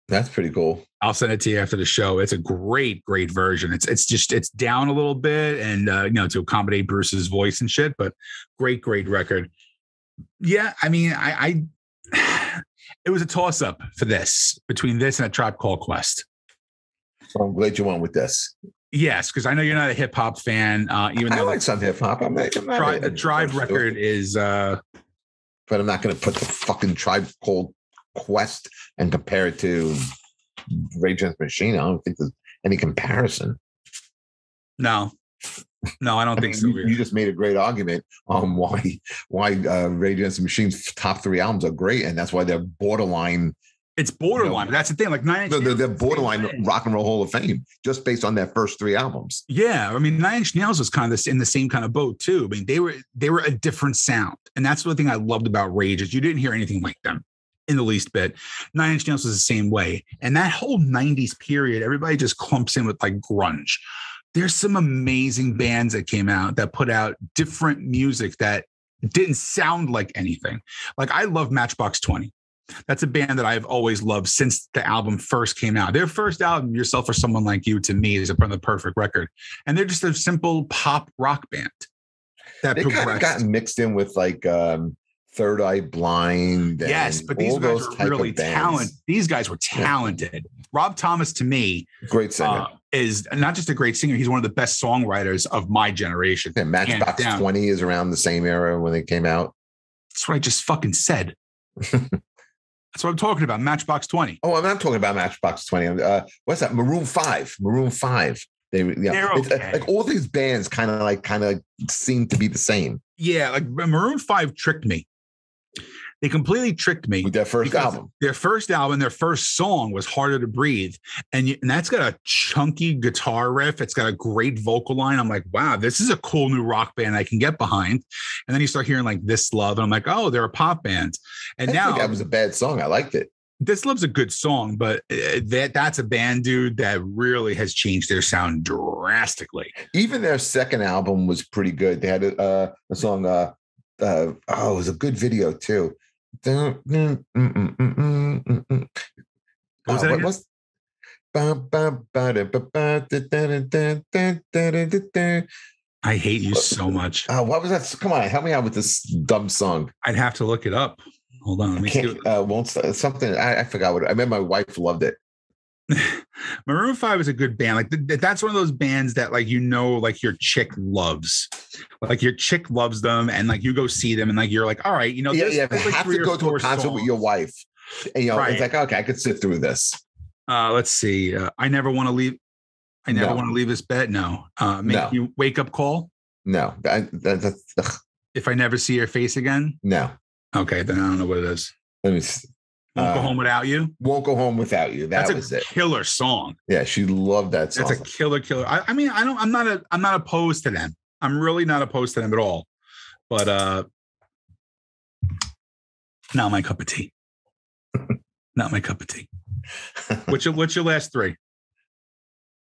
That's pretty cool. I'll send it to you after the show. It's a great, great version. It's it's just it's down a little bit and uh, you know to accommodate Bruce's voice and shit, but great, great record. Yeah, I mean, I, I [sighs] it was a toss up for this between this and a Tribe Called Quest. So I'm glad you went with this. Yes, because I know you're not a hip hop fan, uh, even I though like some hip hop. I'm not, I'm not Tri- a- the Drive record is uh, but I'm not going to put the fucking Tribe Called Quest and compare it to Rage Against Machine. I don't think there's any comparison. no, no, I don't think so. you, you just made a great argument on [laughs] why why uh, Rage Against the Machine's top three albums are great, and that's why they're borderline. It's borderline. but That's the thing. Like nine. Inch They're, they're, Nails they're is the borderline. Rock and Roll Hall of Fame just based on their first three albums. Yeah, I mean, Nine Inch Nails was kind of this in the same kind of boat too. I mean, they were they were a different sound, and that's the thing I loved about Rage is you didn't hear anything like them in the least bit. Nine Inch Nails was the same way, and that whole '90s period, everybody just clumps in with like grunge. There's some amazing bands that came out that put out different music that didn't sound like anything. Like I love Matchbox Twenty. That's a band that I've always loved since the album first came out. Their first album, Yourself or Someone Like You, to me is a the perfect record. And they're just a simple pop rock band that They kind of progressed. gotten mixed in with like um, Third Eye Blind. And yes, but these all guys those were really talented. These guys were talented. Rob Thomas, to me, Great singer. uh, is not just a great singer, he's one of the best songwriters of my generation. yeah, Matchbox 20 is around the same era when they came out. That's what I just fucking said. [laughs] That's what I'm talking about. Matchbox 20. Oh, I'm not talking about Matchbox 20. Uh, what's that? Maroon 5. Maroon 5. They, you know, They're uh, okay. like all these bands kind of like kind of seem to be the same Yeah, like Maroon 5 tricked me. They completely tricked me. with their first album. Their first album, their first song was "Harder to Breathe," and, you, and that's got a chunky guitar riff. It's got a great vocal line. I'm like, wow, this is a cool new rock band I can get behind. And then you start hearing like "This Love," and I'm like, oh, they're a pop band. And didn't now that was a bad song. I liked it. "This Love's" a good song, but uh, that that's a band, dude, that really has changed their sound drastically. Even their second album was pretty good. They had a, uh, a song. Uh, uh, oh, it was a good video too. Was I hate you so much. Uh, what was that? Come on, help me out with this dumb song. I'd have to look it up. Hold on, let me see. What... Uh, won't something I, I forgot what I meant. My wife loved it. [laughs] Maroon 5 is a good band. Like th- th- that's one of those bands that like you know like your chick loves. Like your chick loves them and like you go see them and like you're like, all right, you know, yeah, yeah. like, have to go to a concert with your wife. And, you know, Right. it's like okay, I could sit through this. Uh let's see. Uh, I never want to leave I never No. want to leave this bed. No. Uh make No. you wake up call No, that, that, if I never see your face again. no. Okay, then I don't know what it is. Let me. s- Won't go Uh, home without you. Won't go home without you. That That's was a it. killer song. Yeah, she loved that song. That's a killer, killer. I, I mean, I don't. I'm not a. I'm not opposed to them. I'm really not opposed to them at all. But uh, not my cup of tea. [laughs] not my cup of tea. [laughs] What's your What's your last three?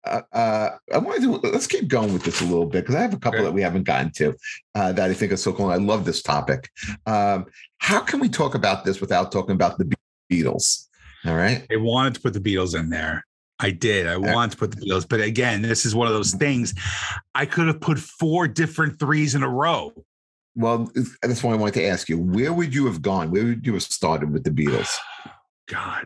uh, uh, I want to let's keep going with this a little bit because I have a couple Okay. that we haven't gotten to uh, that I think are so cool. I love this topic. Um, how can we talk about this without talking about the Beatles? All right. They wanted to put the Beatles in there. I did. I wanted to put the Beatles, but again, this is one of those things. I could have put four different threes in a row. Well, that's why I wanted to ask you: Where would you have gone? Where would you have started with the Beatles? [sighs] God,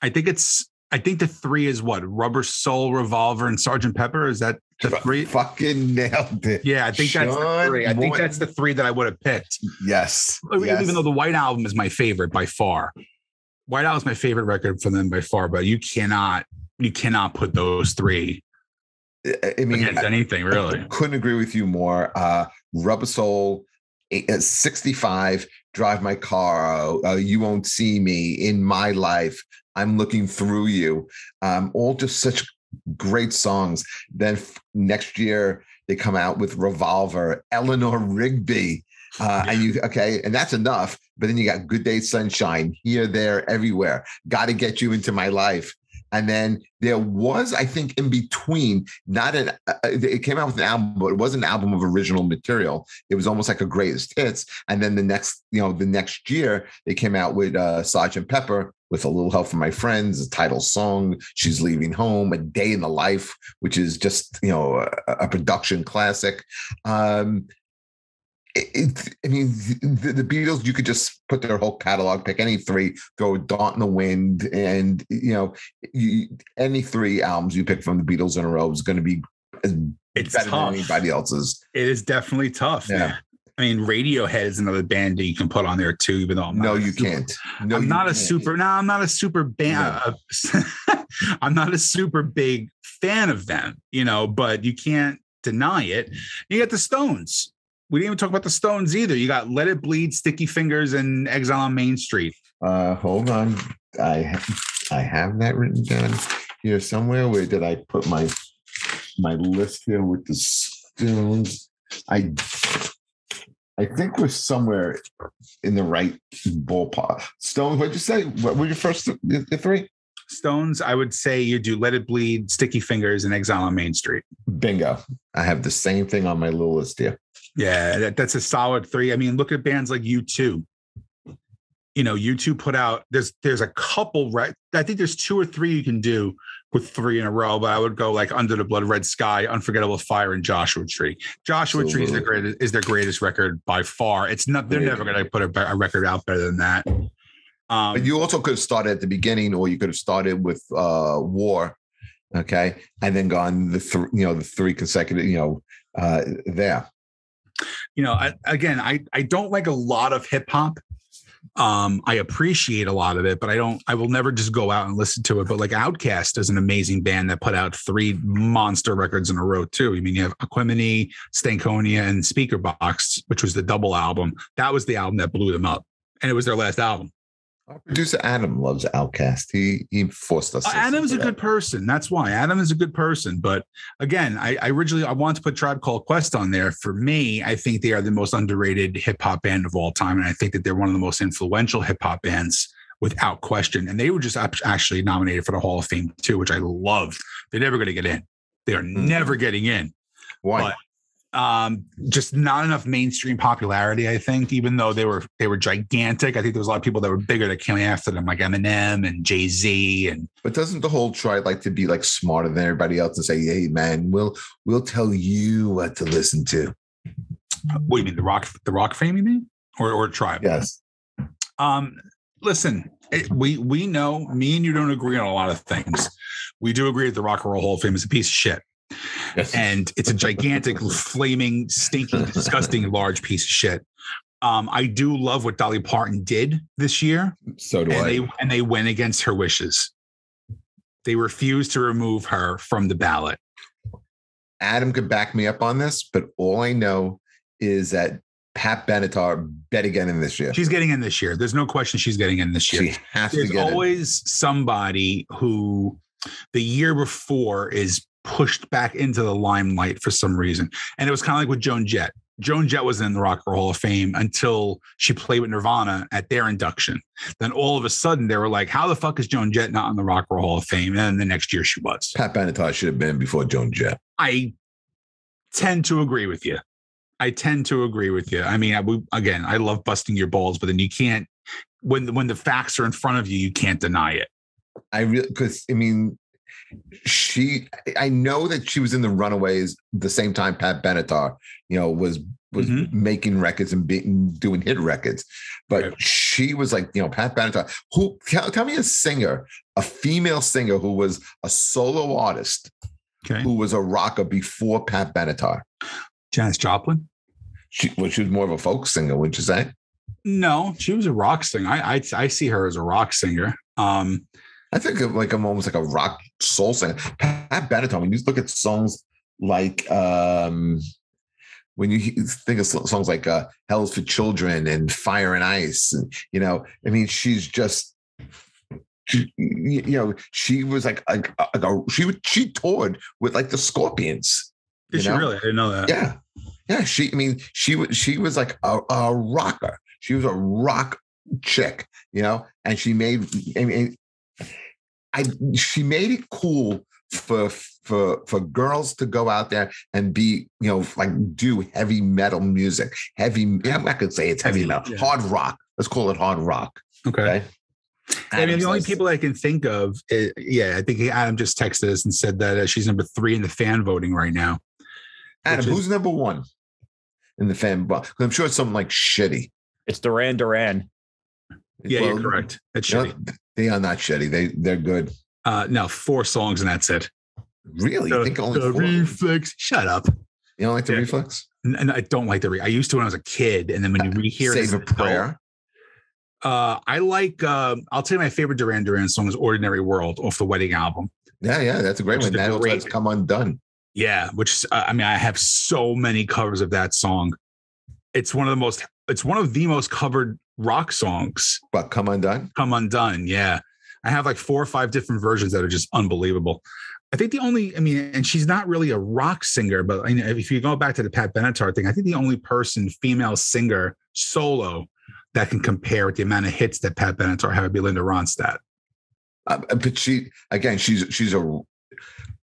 I think it's. I think the three is what Rubber Soul, Revolver, and Sergeant Pepper. Is that the three? Fucking nailed it. Yeah, I think that's the three. I think that's the three that I would have picked. Yes. Even yes. though the White Album is my favorite by far. White Album is my favorite record from them by far, but you cannot, you cannot put those three I mean, against anything really. I couldn't agree with you more. Uh, Rubber Soul, eh, 65, Drive My Car, uh, You Won't See Me, In My Life, I'm Looking Through You. Um, all just such great songs. Then f- next year, they come out with Revolver, Eleanor Rigby. Uh, and you okay, and that's enough. But then you got Good Day Sunshine here, there, everywhere. Got to get you into my life. And then there was, I think, in between, not an. Uh, it came out with an album, but it was an album of original material. It was almost like a greatest hits. And then the next, you know, the next year they came out with uh, Sergeant Pepper with a little help from my friends, the title song, "She's Leaving Home," "A Day in the Life," which is just you know a, a production classic. Um, it, I mean, the, the Beatles, you could just put their whole catalog, pick any three, go Daunt in the Wind, and you know, you, any three albums you pick from the Beatles in a row is going to be as It's better tough. than anybody else's. It is definitely tough. Yeah. man. I mean, Radiohead is another band that you can put on there too, even though I'm not No, a you super- can't. No, I'm not a can't. super. No, I'm not a super band. Uh, [laughs] I'm not a super big fan of them, you know. But you can't deny it. You got the Stones. We didn't even talk about the Stones either. You got Let It Bleed, Sticky Fingers, and Exile on Main Street. Uh, hold on, I I have that written down here somewhere. Where did I put my my list here with the Stones? I I think we're somewhere in the right ballpark. Stones, what'd you say? What were your first th- the three? Stones, I would say you do Let It Bleed, Sticky Fingers, and Exile on Main Street. Bingo. I have the same thing on my little list here. Yeah, that, that's a solid three. I mean, look at bands like U2. You know, U2 put out there's there's a couple right. I think there's two or three you can do with three in a row, but I would go like Under the Blood Red Sky, Unforgettable Fire, and Joshua Tree. Joshua Tree is the greatest is their greatest record by far. It's not they're Yeah. never gonna put a, a record out better than that. Um, But you also could have started at the beginning, or you could have started with uh War, okay, and then gone the three, you know, the three consecutive, you know, uh there. You know, I, again, I I don't like a lot of hip hop. Um, I appreciate a lot of it, but I don't. I will never just go out and listen to it. But like Outkast is an amazing band that put out three monster records in a row too. I mean, you have Aquemini, Stankonia, and Speakerboxxx, which was the double album. That was the album that blew them up, and it was their last album. Our producer Adam loves Outkast. He he forced us. Uh, to listen Adam's a good person. That's why Adam is a good person. But again, I, I originally I wanted to put Tribe Called Quest on there. For me, I think they are the most underrated hip hop band of all time, and I think that they're one of the most influential hip hop bands without question. And they were just actually nominated for the Hall of Fame too, which I loved. They're never going to get in. They are hmm. never getting in. Why? But- Um, just not enough mainstream popularity. I think, even though they were they were gigantic, I think there was a lot of people that were bigger that came after them, like Eminem and Jay Z and But doesn't the whole try like to be like smarter than everybody else and say, "Hey, man, we'll we'll tell you what to listen to." What do you mean the rock the rock fame? You mean or or tribe? Yes. Um, listen, it, we we know me and you don't agree on a lot of things. We do agree that the Rock and Roll Hall of Fame is a piece of shit, Yes. and it's a gigantic, [laughs] flaming, stinking, disgusting, large piece of shit. Um, I do love what Dolly Parton did this year, so do and I. they and they went against her wishes. They refused to remove her from the ballot. Adam could back me up on this, but all I know is that Pat Benatar bet again in this year. She's getting in this year. There's no question she's getting in this year. She has to there's get in. always somebody who the year before is pushed back into the limelight for some reason. And it was kind of like with Joan Jett. Joan Jett was in the Rock and Roll Hall of Fame until she played with Nirvana at their induction. Then all of a sudden they were like, how the fuck is Joan Jett not in the Rock and Roll Hall of Fame? And then the next year she was. Pat Benatar should have been before Joan Jett. I tend to agree with you. I tend to agree with you. I mean, I, we, again, I love busting your balls, but then you can't when when the facts are in front of you, you can't deny it. I really because I mean, she. I know that she was in the Runaways the same time Pat Benatar, you know, was was Mhm. making records and being, doing hit records, but Right. she was like, you know, Pat Benatar. Who tell, tell me a singer, a female singer who was a solo artist Okay. who was a rocker before Pat Benatar. Janis Joplin? She, well, she was more of a folk singer, wouldn't you say? No, she was a rock singer. I I, I see her as a rock singer. Um, I think of like I'm almost like a rock soul singer. Pat Benatar, when you look at songs like um when you think of songs like uh Hell's for Children and Fire and Ice, and you know, I mean, she's just she, you know, she was like a, a, a- she would she toured with like the Scorpions. did she know? really? I didn't know that. Yeah. Yeah. She, I mean, she was, she was like a, a rocker. She was a rock chick, you know, and she made, I mean, I, she made it cool for, for, for girls to go out there and be, you know, like do heavy metal music, heavy, I'm not going to say it's heavy Heavy, metal, yeah. hard rock. Let's call it hard rock. Okay. Okay. I mean, Adam the only people I can think of, is, yeah, I think Adam just texted us and said that uh, she's number three in the fan voting right now. Adam, is- who's number one in the fan? Because I'm sure it's something like shitty. It's Duran Duran. Yeah, Well, you're correct. That's you know, shitty. They are not shitty. They, they're good. Uh, no, four songs and that's it. Really? You think only the four? reflex. Shut up. You don't like the Yeah. reflex? And, I don't like the. Re- I used to when I was a kid, and then when you rehear it, Save a an adult, prayer. Uh, I like. Um, I'll tell you my favorite Duran Duran song is "Ordinary World" off the Wedding album. Yeah, yeah, that's a great one. a great- come undone. Yeah, which uh, I mean, I have so many covers of that song. It's one of the most. It's one of the most covered rock songs. But come undone. Come Undone. Yeah, I have like four or five different versions that are just unbelievable. I think the only. I mean, and she's not really a rock singer, but I mean, if you go back to the Pat Benatar thing, I think the only person, female singer solo, that can compare with the amount of hits that Pat Benatar had would be Linda Ronstadt. Uh, but she again, she's she's a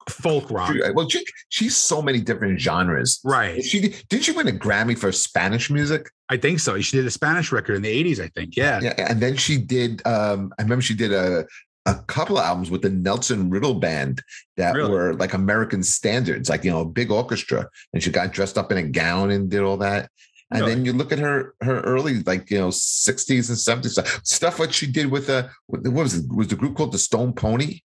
Folk rock, she- well, she, she's so many different genres. right? She didn't she win a Grammy for Spanish music? I think so. She did a Spanish record in the '80s, I think. Yeah, Yeah, and then she did. um I remember she did a a couple of albums with the Nelson Riddle Band that Really? were like American standards, like you know, a big orchestra, and she got dressed up in a gown and did all that. And Really? then you look at her her early like you know 60s and 70s stuff, stuff what she did with a what was it was the group called the Stone Pony?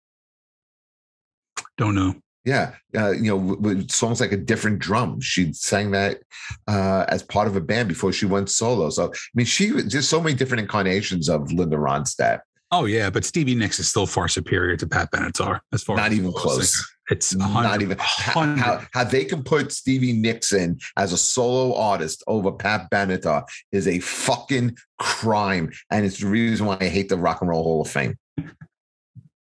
Don't know. Yeah, uh, you know, songs like a different drum. She sang that uh, as part of a band before she went solo. So I mean, she just so many different incarnations of Linda Ronstadt. Oh yeah, but Stevie Nicks is still far superior to Pat Benatar as far Not as even close. singer. It's Not even how, how, how they can put Stevie Nicks in as a solo artist over Pat Benatar is a fucking crime, and it's the reason why I hate the Rock and Roll Hall of Fame.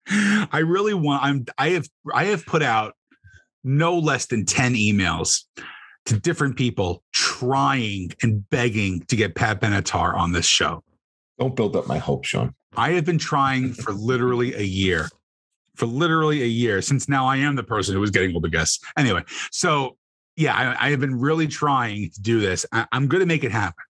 I really want. I'm. I have. I have put out no less than ten emails to different people trying and begging to get Pat Benatar on this show. Don't build up my hope, Sean. I have been trying for literally a year, for literally a year since now I am the person who was getting all the guests. Anyway, so yeah, I, I have been really trying to do this. I, I'm going to make it happen.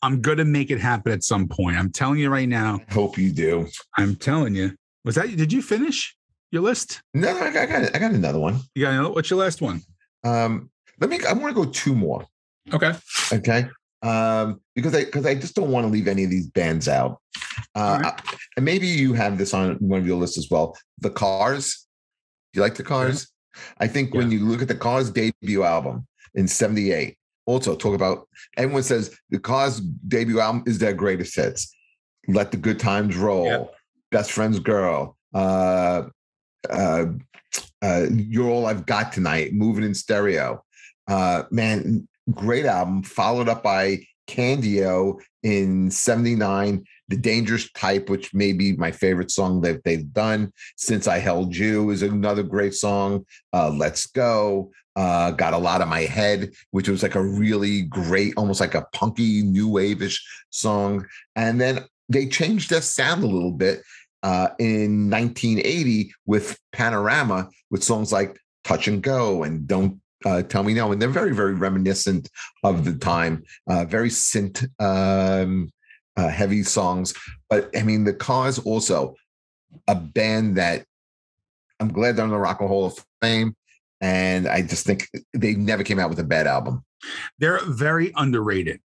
I'm going to make it happen at some point. I'm telling you right now. I hope you do. I'm telling you. Was that? Did you finish your list? No, I got, I got, I got another one. You got another? What's your last one? Um, let me. I want to go two more. Okay. Okay. Um, because I because I just don't want to leave any of these bands out. Uh, right. I- and maybe you have this on one of your lists as well. The Cars. Do you like the Cars? I think when you look at the Cars debut album in '78, also talk about everyone says the Cars debut album is their greatest hits. Let the Good Times Roll, Yep. Best Friends Girl, uh, uh, uh, You're All I've Got Tonight, Moving in Stereo. Uh, man, great album, followed up by Candy-O in 79, The Dangerous Type, which may be my favorite song that they've done. Since I Held You is another great song. Uh, Let's Go. Uh, got a lot of my head, which was like a really great, almost like a punky new wave-ish song. And then they changed their sound a little bit uh, in 1980 with Panorama, with songs like Touch and Go and Don't uh, Tell Me No. And they're very, very reminiscent of the time, uh, very synth, um, uh, heavy songs. But I mean, the Cars also a band that I'm glad they're in the Rock and Hall of Fame, and I just think they never came out with a bad album. They're very underrated.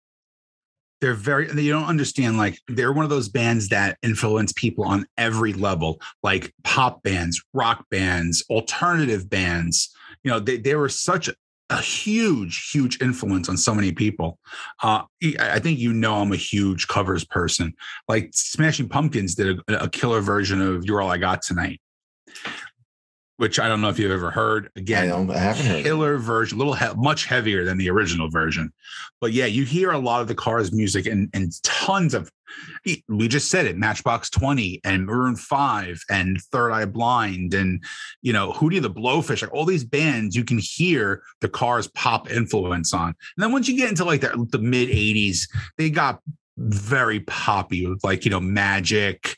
They're very, you don't understand. Like, they're one of those bands that influence people on every level, like pop bands, rock bands, alternative bands. You know, they, they were such a huge, huge influence on so many people. Uh, I think you know I'm a huge covers person. Like Smashing Pumpkins did a, a killer version of "You're All I Got Tonight," which I don't know if you've ever heard. Again, I, I haven't heard. Killer version, a little he- much heavier than the original version. But yeah, you hear a lot of the Cars music and and tons of. We just said it: Matchbox Twenty and Maroon Five and Third Eye Blind and you know Hootie the Blowfish. Like all these bands, you can hear the Cars pop influence on. And then once you get into like the, the mid '80s, they got very poppy with like you know Magic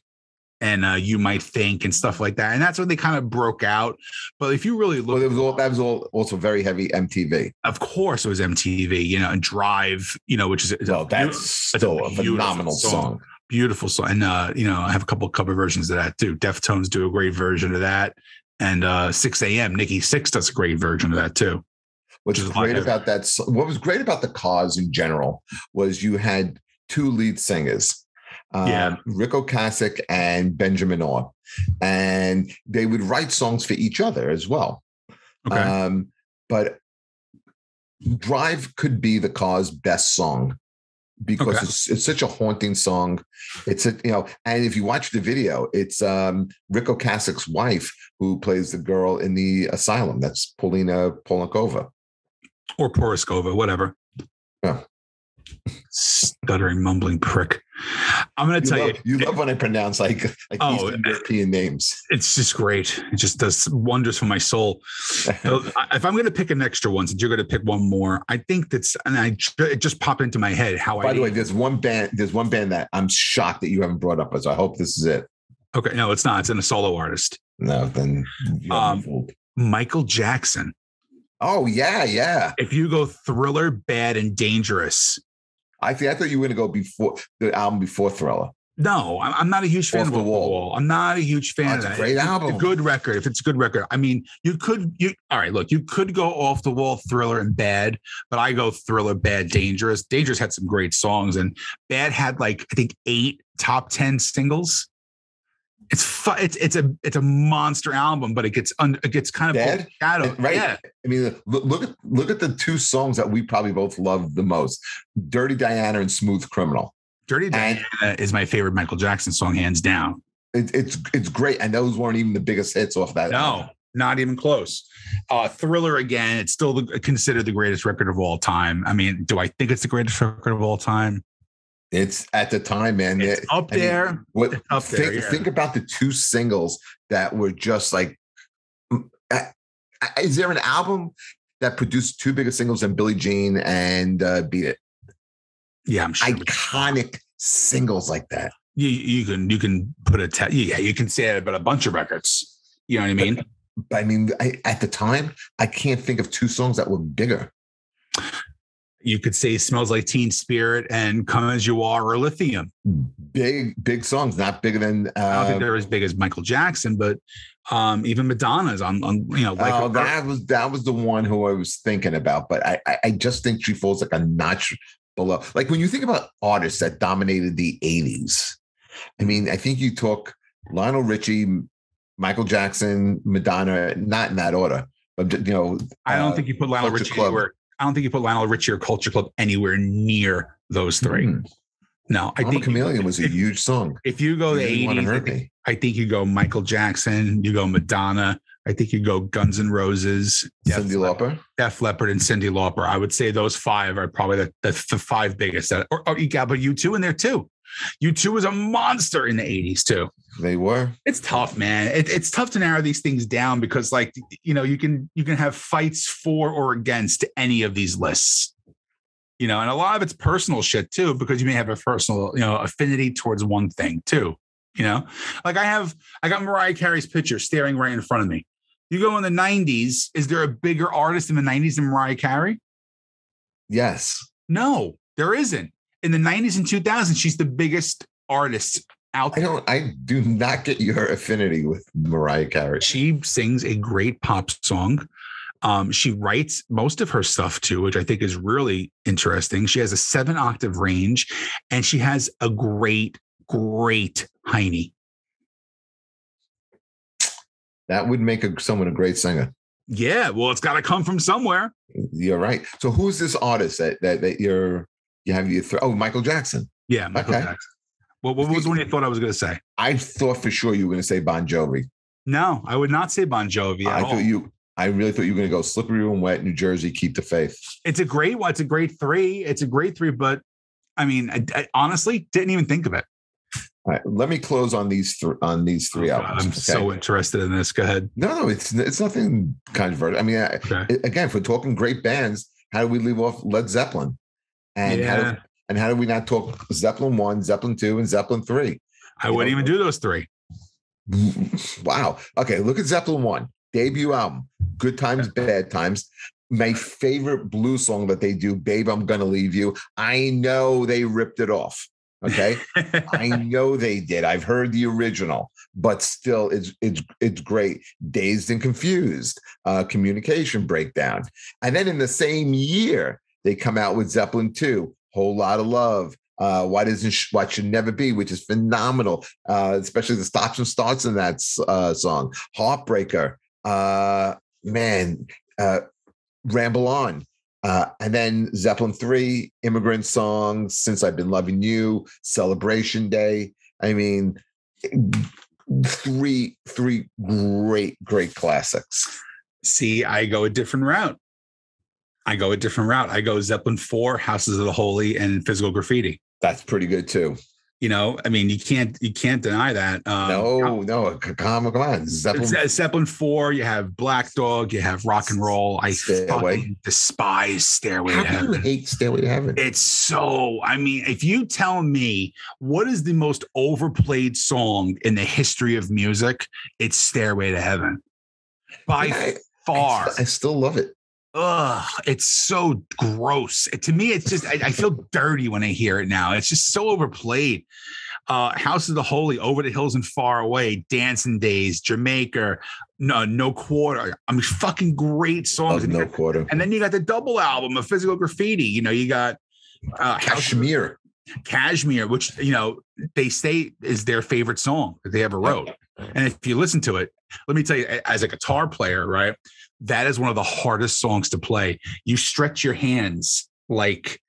and uh, you might think and stuff like that. And that's when they kind of broke out. But if you really look, well, it was all, that was all also very heavy MTV. Of course, it was MTV. You know, and Drive. You know, which is well, that's still a, phenomenal song. song. Beautiful song, and uh, you know, I have a couple cover versions of that too. Deftones do a great version of that, and uh, 6 a.m. Nikki Sixx does a great version of that too. Which is great about that. What was great about the cause in general was you had two lead singers yeah. Um, Ric Ocasek and Benjamin Orr. And they would write songs for each other as well. Okay. Um, but Drive could be the cause best song because okay. it's, it's such a haunting song. It's a, you know, and if you watch the video, it's um Ric Ocasek's wife who plays the girl in the asylum. That's Paulina Polakova. Or Poroskova, whatever. Yeah stuttering, mumbling prick. I'm going to tell love, you. You love when I pronounce like, like oh, European names. It's just great. It just does wonders for my soul. so [laughs] if I'm going to pick an extra one, since you're going to pick one more, I think that's, and I it just popped into my head how By I. By the way, there's one band. There's one band that I'm shocked that you haven't brought up. So I hope this is it. Okay, no, it's not. It's in a solo artist. No, then um, Michael Jackson. Oh yeah, yeah. If you go Thriller, Bad and Dangerous, I think I thought you were going to go before the album before Thriller. No, I'm not a huge fan Off of the wall. wall. I'm not a huge fan oh, of that. a great album. A good record. If it's a good record, I mean, you could you all right. Look, you could go off the wall, Thriller and Bad, but I go Thriller, Bad, Dangerous. Dangerous had some great songs, and Bad had like I think eight top ten singles. It's fu- it's it's a it's a monster album, but it gets un- it gets kind of Dead? shadowed. Right. Yeah. I mean, look, look at look at the two songs that we probably both love the most: "Dirty Diana" and "Smooth Criminal." "Dirty Diana" and is my favorite Michael Jackson song, hands down. It, it's it's great, and those weren't even the biggest hits off that. No, album. not even close. Uh, Thriller again, it's still the, considered the greatest record of all time. I mean, do I think it's the greatest record of all time? It's at the time, man. It's it, up there. I mean, what, up think, there, yeah. think about the two singles that were just like. Is there an album that produced two bigger singles than Billie Jean and uh, Beat It? Yeah, I'm sure. Iconic singles like that. You you can you can put a te- yeah you can say it about a bunch of records. You know what I mean? But, but I mean, I, at the time, I can't think of two songs that were bigger you could say smells like teen spirit and come as you are or lithium. Big big songs not bigger than uh, i don't think they're as big as michael jackson but um even madonna's on, on you know like oh, that was that was the one who i was thinking about but I, I just think she falls like a notch below. Like when you think about artists that dominated the 80s i mean i think you took lionel richie michael jackson madonna not in that order but you know i don't uh, think you put lionel richie anywhere I don't think you put Lionel Richie or Culture Club anywhere near those 3 mm. No, I I'm think Chameleon was a if, huge song. If you go the 80s, I think, I think, you go Michael Jackson, you go Madonna. I think you go Guns N' Roses, Cyndi Lauper, Def Leppard, and Cyndi Lauper. I would say those five are probably the, the, the five biggest. That, or, or you got, but U2 in there too. U2 was a monster in the 80s too. They were. It's tough, man. It, it's tough to narrow these things down because, like, you know, you can you can have fights for or against any of these lists. You know, and a lot of it's personal shit too, because you may have a personal, you know, affinity towards one thing too. You know, like I have, I got Mariah Carey's picture staring right in front of me. You go in the 90s, is there a bigger artist in the 90s than Mariah Carey? Yes. No, there isn't. In the 90s and 2000s, she's the biggest artist out I don't. I do not get your affinity with Mariah Carey. She sings a great pop song. Um, she writes most of her stuff too, which I think is really interesting. She has a seven octave range and she has a great, great Heine. That would make a, someone a great singer. Yeah, well, it's got to come from somewhere. You're right. So who's this artist that that, that you're you have you th- oh Michael Jackson? Yeah, Michael Okay. Jackson. Well, what was the one you thought I was going to say? I thought for sure you were going to say Bon Jovi. No, I would not say Bon Jovi. At I all. thought you. I really thought you were going to go slippery when wet, New Jersey, keep the faith. it's a great one. It's a great three. It's a great three, but I mean, I, I honestly didn't even think of it. All right, let me close on these th- on these three Oh, albums. I'm okay? so interested in this. Go ahead. no, no, it's it's nothing controversial. I mean, I, Okay. again, if we're talking great bands, how do we leave off Led Zeppelin? And how do, and how do we not talk Zeppelin one, Zeppelin two, and Zeppelin three? I wouldn't even do those three. wow. Okay, look at Zeppelin one debut album, Good Times, Bad Times. My favorite blues song that they do, Babe, I'm Gonna Leave You. I know they ripped it off. Okay. [laughs] I know they did. I've heard the original, but still, it's it's it's great. Dazed and confused, uh, communication breakdown, and then in the same year they come out with Zeppelin two, whole lot of love. Uh, why doesn't sh- what should never be, which is phenomenal, uh, especially the stops and starts in that uh, song. Heartbreaker, uh, man, uh, ramble on. Uh, and then Zeppelin 3, Immigrant Song, Since I've Been Loving You, Celebration Day. I mean, three, three great, great classics. See, I go a different route. I go a different route. I go Zeppelin 4, Houses of the Holy, and Physical Graffiti. That's pretty good too. You know, I mean, you can't you can't deny that. Um, no, no, come on, come on. Zeppelin. Ze- Zeppelin 4, you have Black Dog, you have Rock and Roll. I Stairway. despise Stairway to How you Heaven. hate Stairway to Heaven? It's so, I mean, if you tell me what is the most overplayed song in the history of music, it's Stairway to Heaven. By I, far. I still love it. Ugh, it's so gross. It- to me, it's just I, I feel dirty when I hear it now. It's just so overplayed. Uh, House of the Holy, Over the Hills and Far Away, Dancing Days, Jamaica, no, no quarter. I mean, fucking great songs. No got- Quarter. and then you got the double album of Physical Graffiti. You know, you got uh, Kashmir. Cashmere, which you know they say is their favorite song that they ever wrote. And if you listen to it, let me tell you, as a guitar player, right, that is one of the hardest songs to play. You stretch your hands like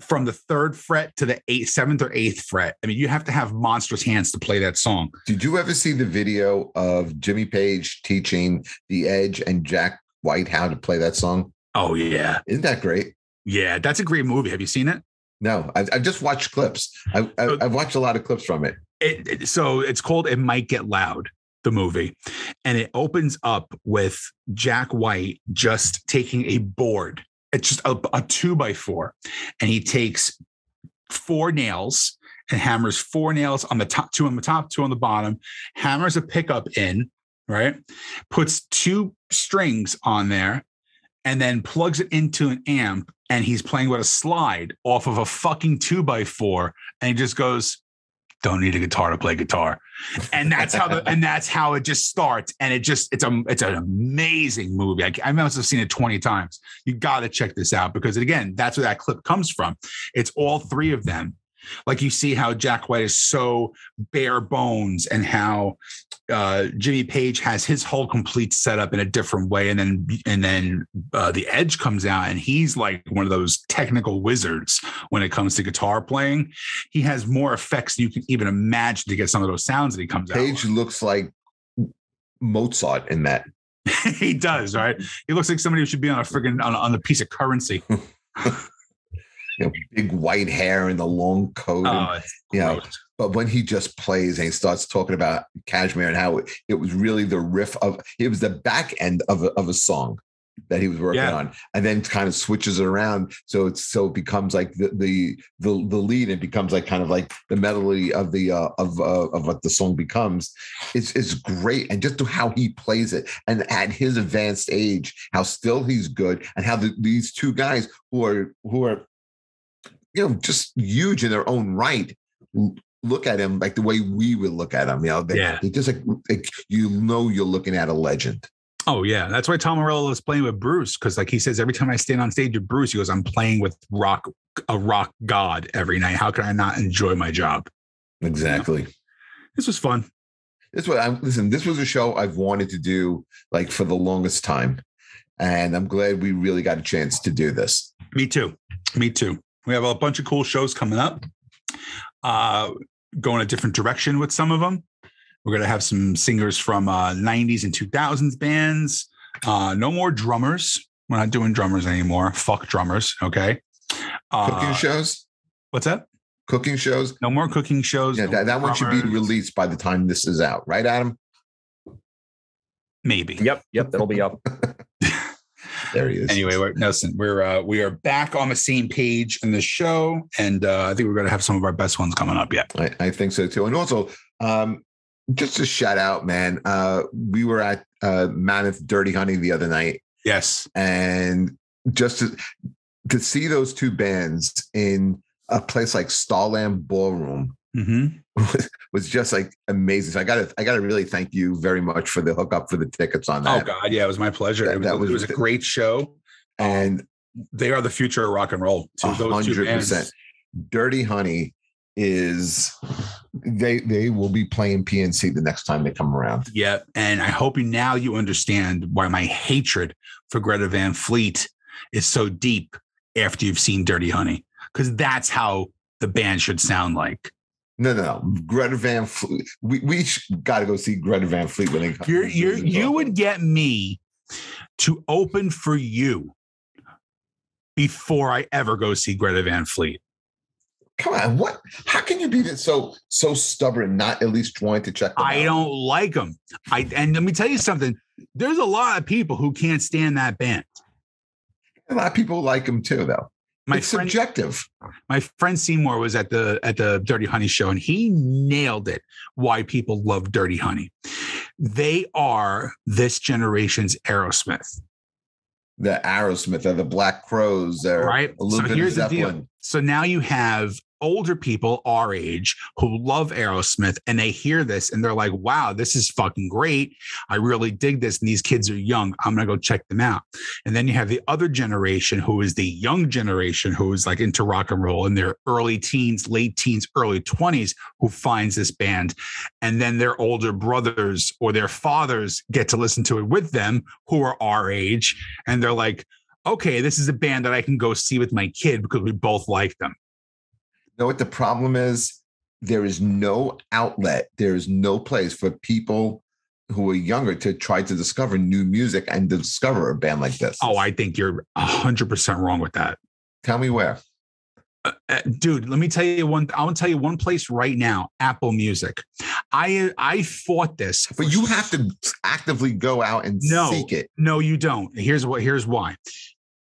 from the third fret to the eighth, seventh or eighth fret. I mean, you have to have monstrous hands to play that song. Did you ever see the video of Jimmy Page teaching The Edge and Jack White how to play that song? Oh yeah, Isn't that great? yeah, that's a great movie. Have you seen it? No, I've, I've just watched clips. I've, I've, I've watched a lot of clips from it. It, it- so it's called it might get loud the movie and it opens up with jack white just taking a board it's just a, a two by four and he takes four nails and hammers four nails on the top two on the top two on the bottom hammers a pickup in right puts two strings on there and then plugs it into an amp and he's playing with a slide off of a fucking two by four and he just goes don't need a guitar to play guitar. And that's how the and that's how it just starts. And it just it's a it's an amazing movie. I, I must have seen it 20 times. You got to check this out because again that's where that clip comes from. It's all three of them like you see how jack white is so bare bones and how uh, Jimmy Page has his whole complete setup in a different way, and then and then uh, the Edge comes out, and he's like one of those technical wizards when it comes to guitar playing. He has more effects than you can even imagine to get some of those sounds that he comes out. Page looks like Mozart in that. [laughs] he does, right? He looks like somebody who should be on a friggin' on on a piece of currency. [laughs] You know, big white hair and the long coat. Oh, it's you know, but when he just plays and he starts talking about Kashmir and how it, it was really the riff of it was the back end of a, of a song that he was working Yeah. on, and then kind of switches it around so it's so it becomes like the the the, the lead and becomes like kind of like the melody of the uh, of uh, of what the song becomes. It's it's great, and just to how he plays it, and at his advanced age, how still he's good, and how the, these two guys who are who are you know, just huge in their own right, look at him like the way we would look at him. You know, they, Yeah. they just like, like you know you're looking at a legend. Oh yeah, that's why Tom Morello was playing with Bruce because, like he says, every time I stand on stage with Bruce, he goes, "I'm playing with rock a rock god every night. How can I not enjoy my job?" Exactly. This was fun. This was I'm listen. This was a show I've wanted to do like for the longest time, and I'm glad we really got a chance to do this. Me too. Me too. We have a bunch of cool shows coming up. Uh, going a different direction with some of them. We're gonna have some singers from uh, '90s and 2000s bands. Uh, no more drummers. We're not doing drummers anymore. Fuck drummers. Okay. Cooking Uh, shows, what's that? cooking shows. No more cooking shows. Yeah, no that, that one should be released by the time this is out, right, Adam? Maybe. Yep, yep, that'll be up. [laughs] There he is. Anyway, we're, we're uh, we are back on the same page in the show, and uh, I think we're going to have some of our best ones coming up yet. I, I think so too. And also, um, just a shout out, man. Uh, we were at uh, Mammoth Dirty Honey the other night, Yes, and just to, to see those two bands in a place like Starland Ballroom hmm was, was just like amazing. So I got to I got to really thank you very much for the hookup for the tickets on that. Oh. God, yeah, it was my pleasure. That- it, was, that was- it was a great show. and They are the future of rock and roll. So A those two hundred percent. Dirty Honey is they they will be playing PNC the next time they come around. Yeah, and I hope you now you understand why my hatred for Greta Van Fleet is so deep after you've seen Dirty Honey, because that's how the band should sound like. No, no, no. Greta Van Fleet. We we got to go see Greta Van Fleet when they come. You're, you're, you would get me to open for you before I ever go see Greta Van Fleet. come on. What? How can you be that so so stubborn? Not at least wanting to check. Them I out? don't like them. I and let me tell you something. There's a lot of people who can't stand that band. A lot of people like them too, though. My it's friend, subjective. my friend Seymour was at the at the Dirty Honey show, and he nailed it. Why people love Dirty Honey? They are this generation's Aerosmith. The Aerosmith, or the Black Crowes, or Right. So here's the deal. So now you have older people our age who love Aerosmith and they hear this and they're like, wow, this is fucking great. I really dig this. And these kids are young. I'm going to go check them out. And then you have the other generation who is the young generation who is like into rock and roll in their early teens, late teens, early 20s who finds this band. And then their older brothers or their fathers get to listen to it with them who are our age. And they're like, okay, this is a band that I can go see with my kid because we both like them. Know what the problem is? There is no outlet. There is no place for people who are younger to try to discover new music and discover a band like this. Oh, I think you're hundred percent wrong with that, tell me where. Uh, dude. Let me tell you one. I want to tell you one place right now. Apple Music. I I fought this, But you have to actively go out and No. seek it. No, you don't. Here's what. Here's why.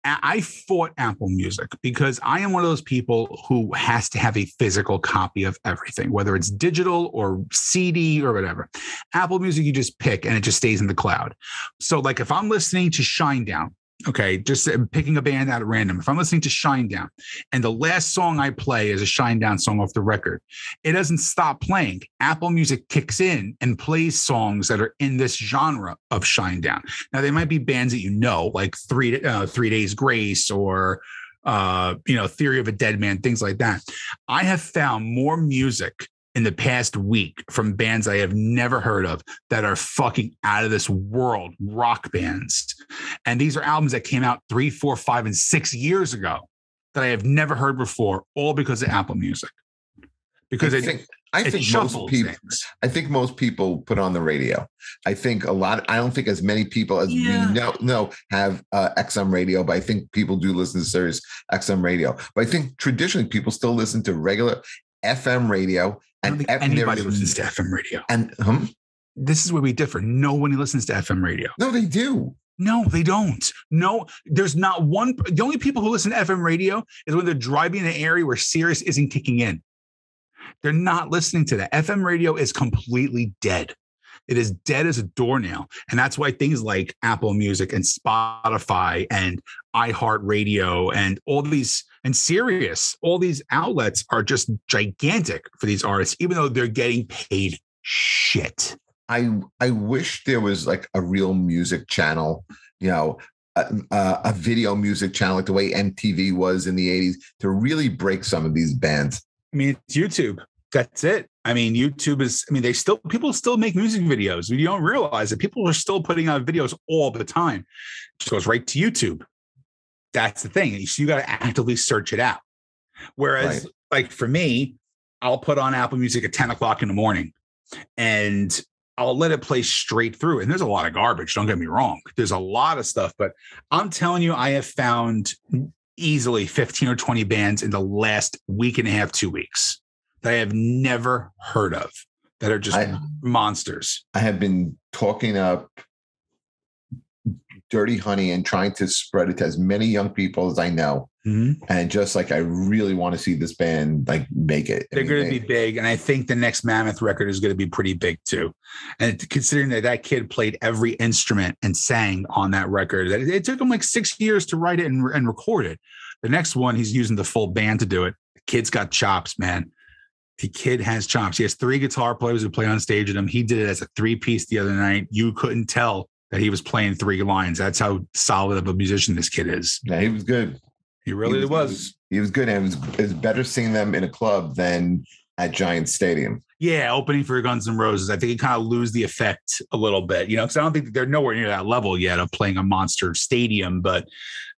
I fought Apple Music because I am one of those people who has to have a physical copy of everything, whether it's digital or CD or whatever. Apple Music, you just pick and it just stays in the cloud. So, like if I'm listening to Shinedown, okay, just uh, picking a band out at random, if I'm listening to Shinedown and the last song I play is a Shinedown song off the record, it doesn't stop playing. Apple Music kicks in and plays songs that are in this genre of Shinedown. Now they might be bands that you know, like Three uh, Three Days Grace or uh, you know Theory of a Deadman, things like that. I have found more music in the past week from bands I have never heard of that are fucking out of this world rock bands, and these are albums that came out three, four, five, and six years ago that I have never heard before, all because of Apple Music. Because I it, think I it think most people things. I think most people put on the radio. I think a lot. I don't think as many people as Yeah. we know know have uh, XM radio, but I think people do listen to Sirius XM radio. But I think traditionally people still listen to regular FM radio. I don't think anybody listens to FM radio. And hmm? This is where we differ. No one listens to FM radio. no, they do. No, they don't. No, there's not one. The only people who listen to FM radio is when they're driving in an area where Sirius isn't kicking in. They're not listening to that. FM radio is completely dead. It is dead as a doornail. And that's why things like Apple Music and Spotify and iHeartRadio and all these and Sirius, all these outlets are just gigantic for these artists, even though they're getting paid shit. I I wish there was like a real music channel, you know, a, a, video music channel like the way MTV was in the 80s to really break some of these bands. I mean, it's YouTube. That's it. I mean, YouTube is, I mean, they still, people still make music videos. You don't realize that people are still putting out videos all the time. It just goes right to YouTube. That's the thing. So you got to actively search it out. Whereas, right. like for me, I'll put on Apple Music at 10 o'clock in the morning and I'll let it play straight through. And there's a lot of garbage. Don't get me wrong. There's a lot of stuff, but I'm telling you, I have found easily 15 or 20 bands in the last week and a half, two weeks that I have never heard of that are just I, monsters. I have been talking up Dirty Honey and trying to spread it to as many young people as I know. Mm-hmm. And just like I really want to see this band like make it. They're going to be big, and I think the next Mammoth record is going to be pretty big too. And considering that that kid played every instrument and sang on that record, that it took him like six years to write it and, and record it. The next one, he's using the full band to do it. The kid's got chops, man. The kid has chops. He has three guitar players who play on stage with him. He did it as a three piece the other night. You couldn't tell that he was playing three lines. That's how solid of a musician this kid is. Yeah, he was good. He really he was, was. He was good. And it was, it was better seeing them in a club than at Giant Stadium. Yeah, opening for Guns N' Roses. I think you kind of lose the effect a little bit, you know, because I don't think they're nowhere near that level yet of playing a monster stadium, but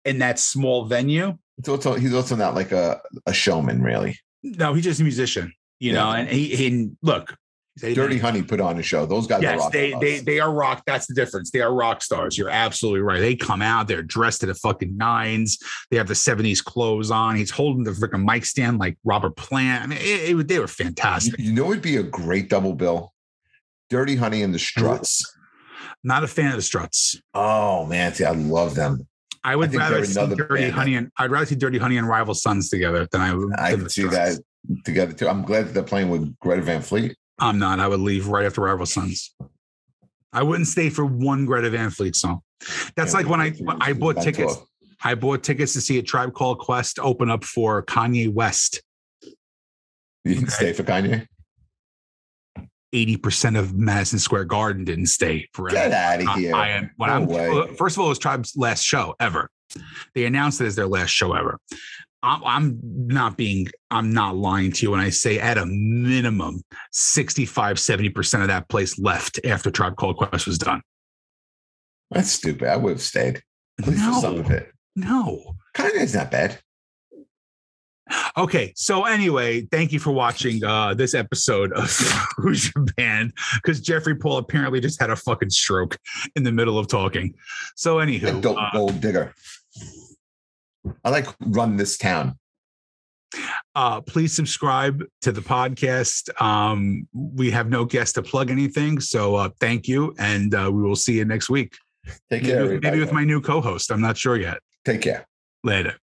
in that small venue. It's also, he's also not like a, a showman, really. No, he's just a musician, you yeah. know, and he, he look, they, Dirty they, Honey put on a show. Those guys yes, they they they are rock. That's the difference. They are rock stars. You're absolutely right. They come out, they're dressed to the fucking nines. They have the 70s clothes on. He's holding the freaking mic stand like Robert Plant. I mean, it, it, they were fantastic. You know, it'd be a great double bill. Dirty Honey and the Struts. Not a fan of the Struts. Oh man, see, I love them. I would I rather see Dirty Honey and I'd rather see Dirty Honey and Rival Sons together than I would. I can see that together too. I'm glad that they're playing with Greta Van Fleet. I'm not. I would leave right after Rival Sons. I wouldn't stay for one Greta Van Fleet song. That's yeah, like when I I bought tickets. I bought tickets to see a Tribe Called Quest open up for Kanye West. You didn't okay. stay for Kanye. Eighty percent of Madison Square Garden didn't stay forever. Get out of here! I, I am. When no I'm way. first of all, it was Tribe's last show ever. They announced it as their last show ever. I'm, I'm not being, I'm not lying to you when I say at a minimum 65, 70% of that place left after Tribe Called Quest was done. That's stupid. I would have stayed. At least no, for some of it. No. Kanye's not bad. Okay, so anyway, thank you for watching uh, this episode of Who's Your Band because Jeffrey Paul apparently just had a fucking stroke in the middle of talking. So anywho, dope uh, gold digger. I like run this town. Uh, please subscribe to the podcast. Um, we have no guest to plug anything, so uh, thank you, and uh, we will see you next week. Take care. Maybe, maybe with my new co-host. I'm not sure yet. Take care. Later.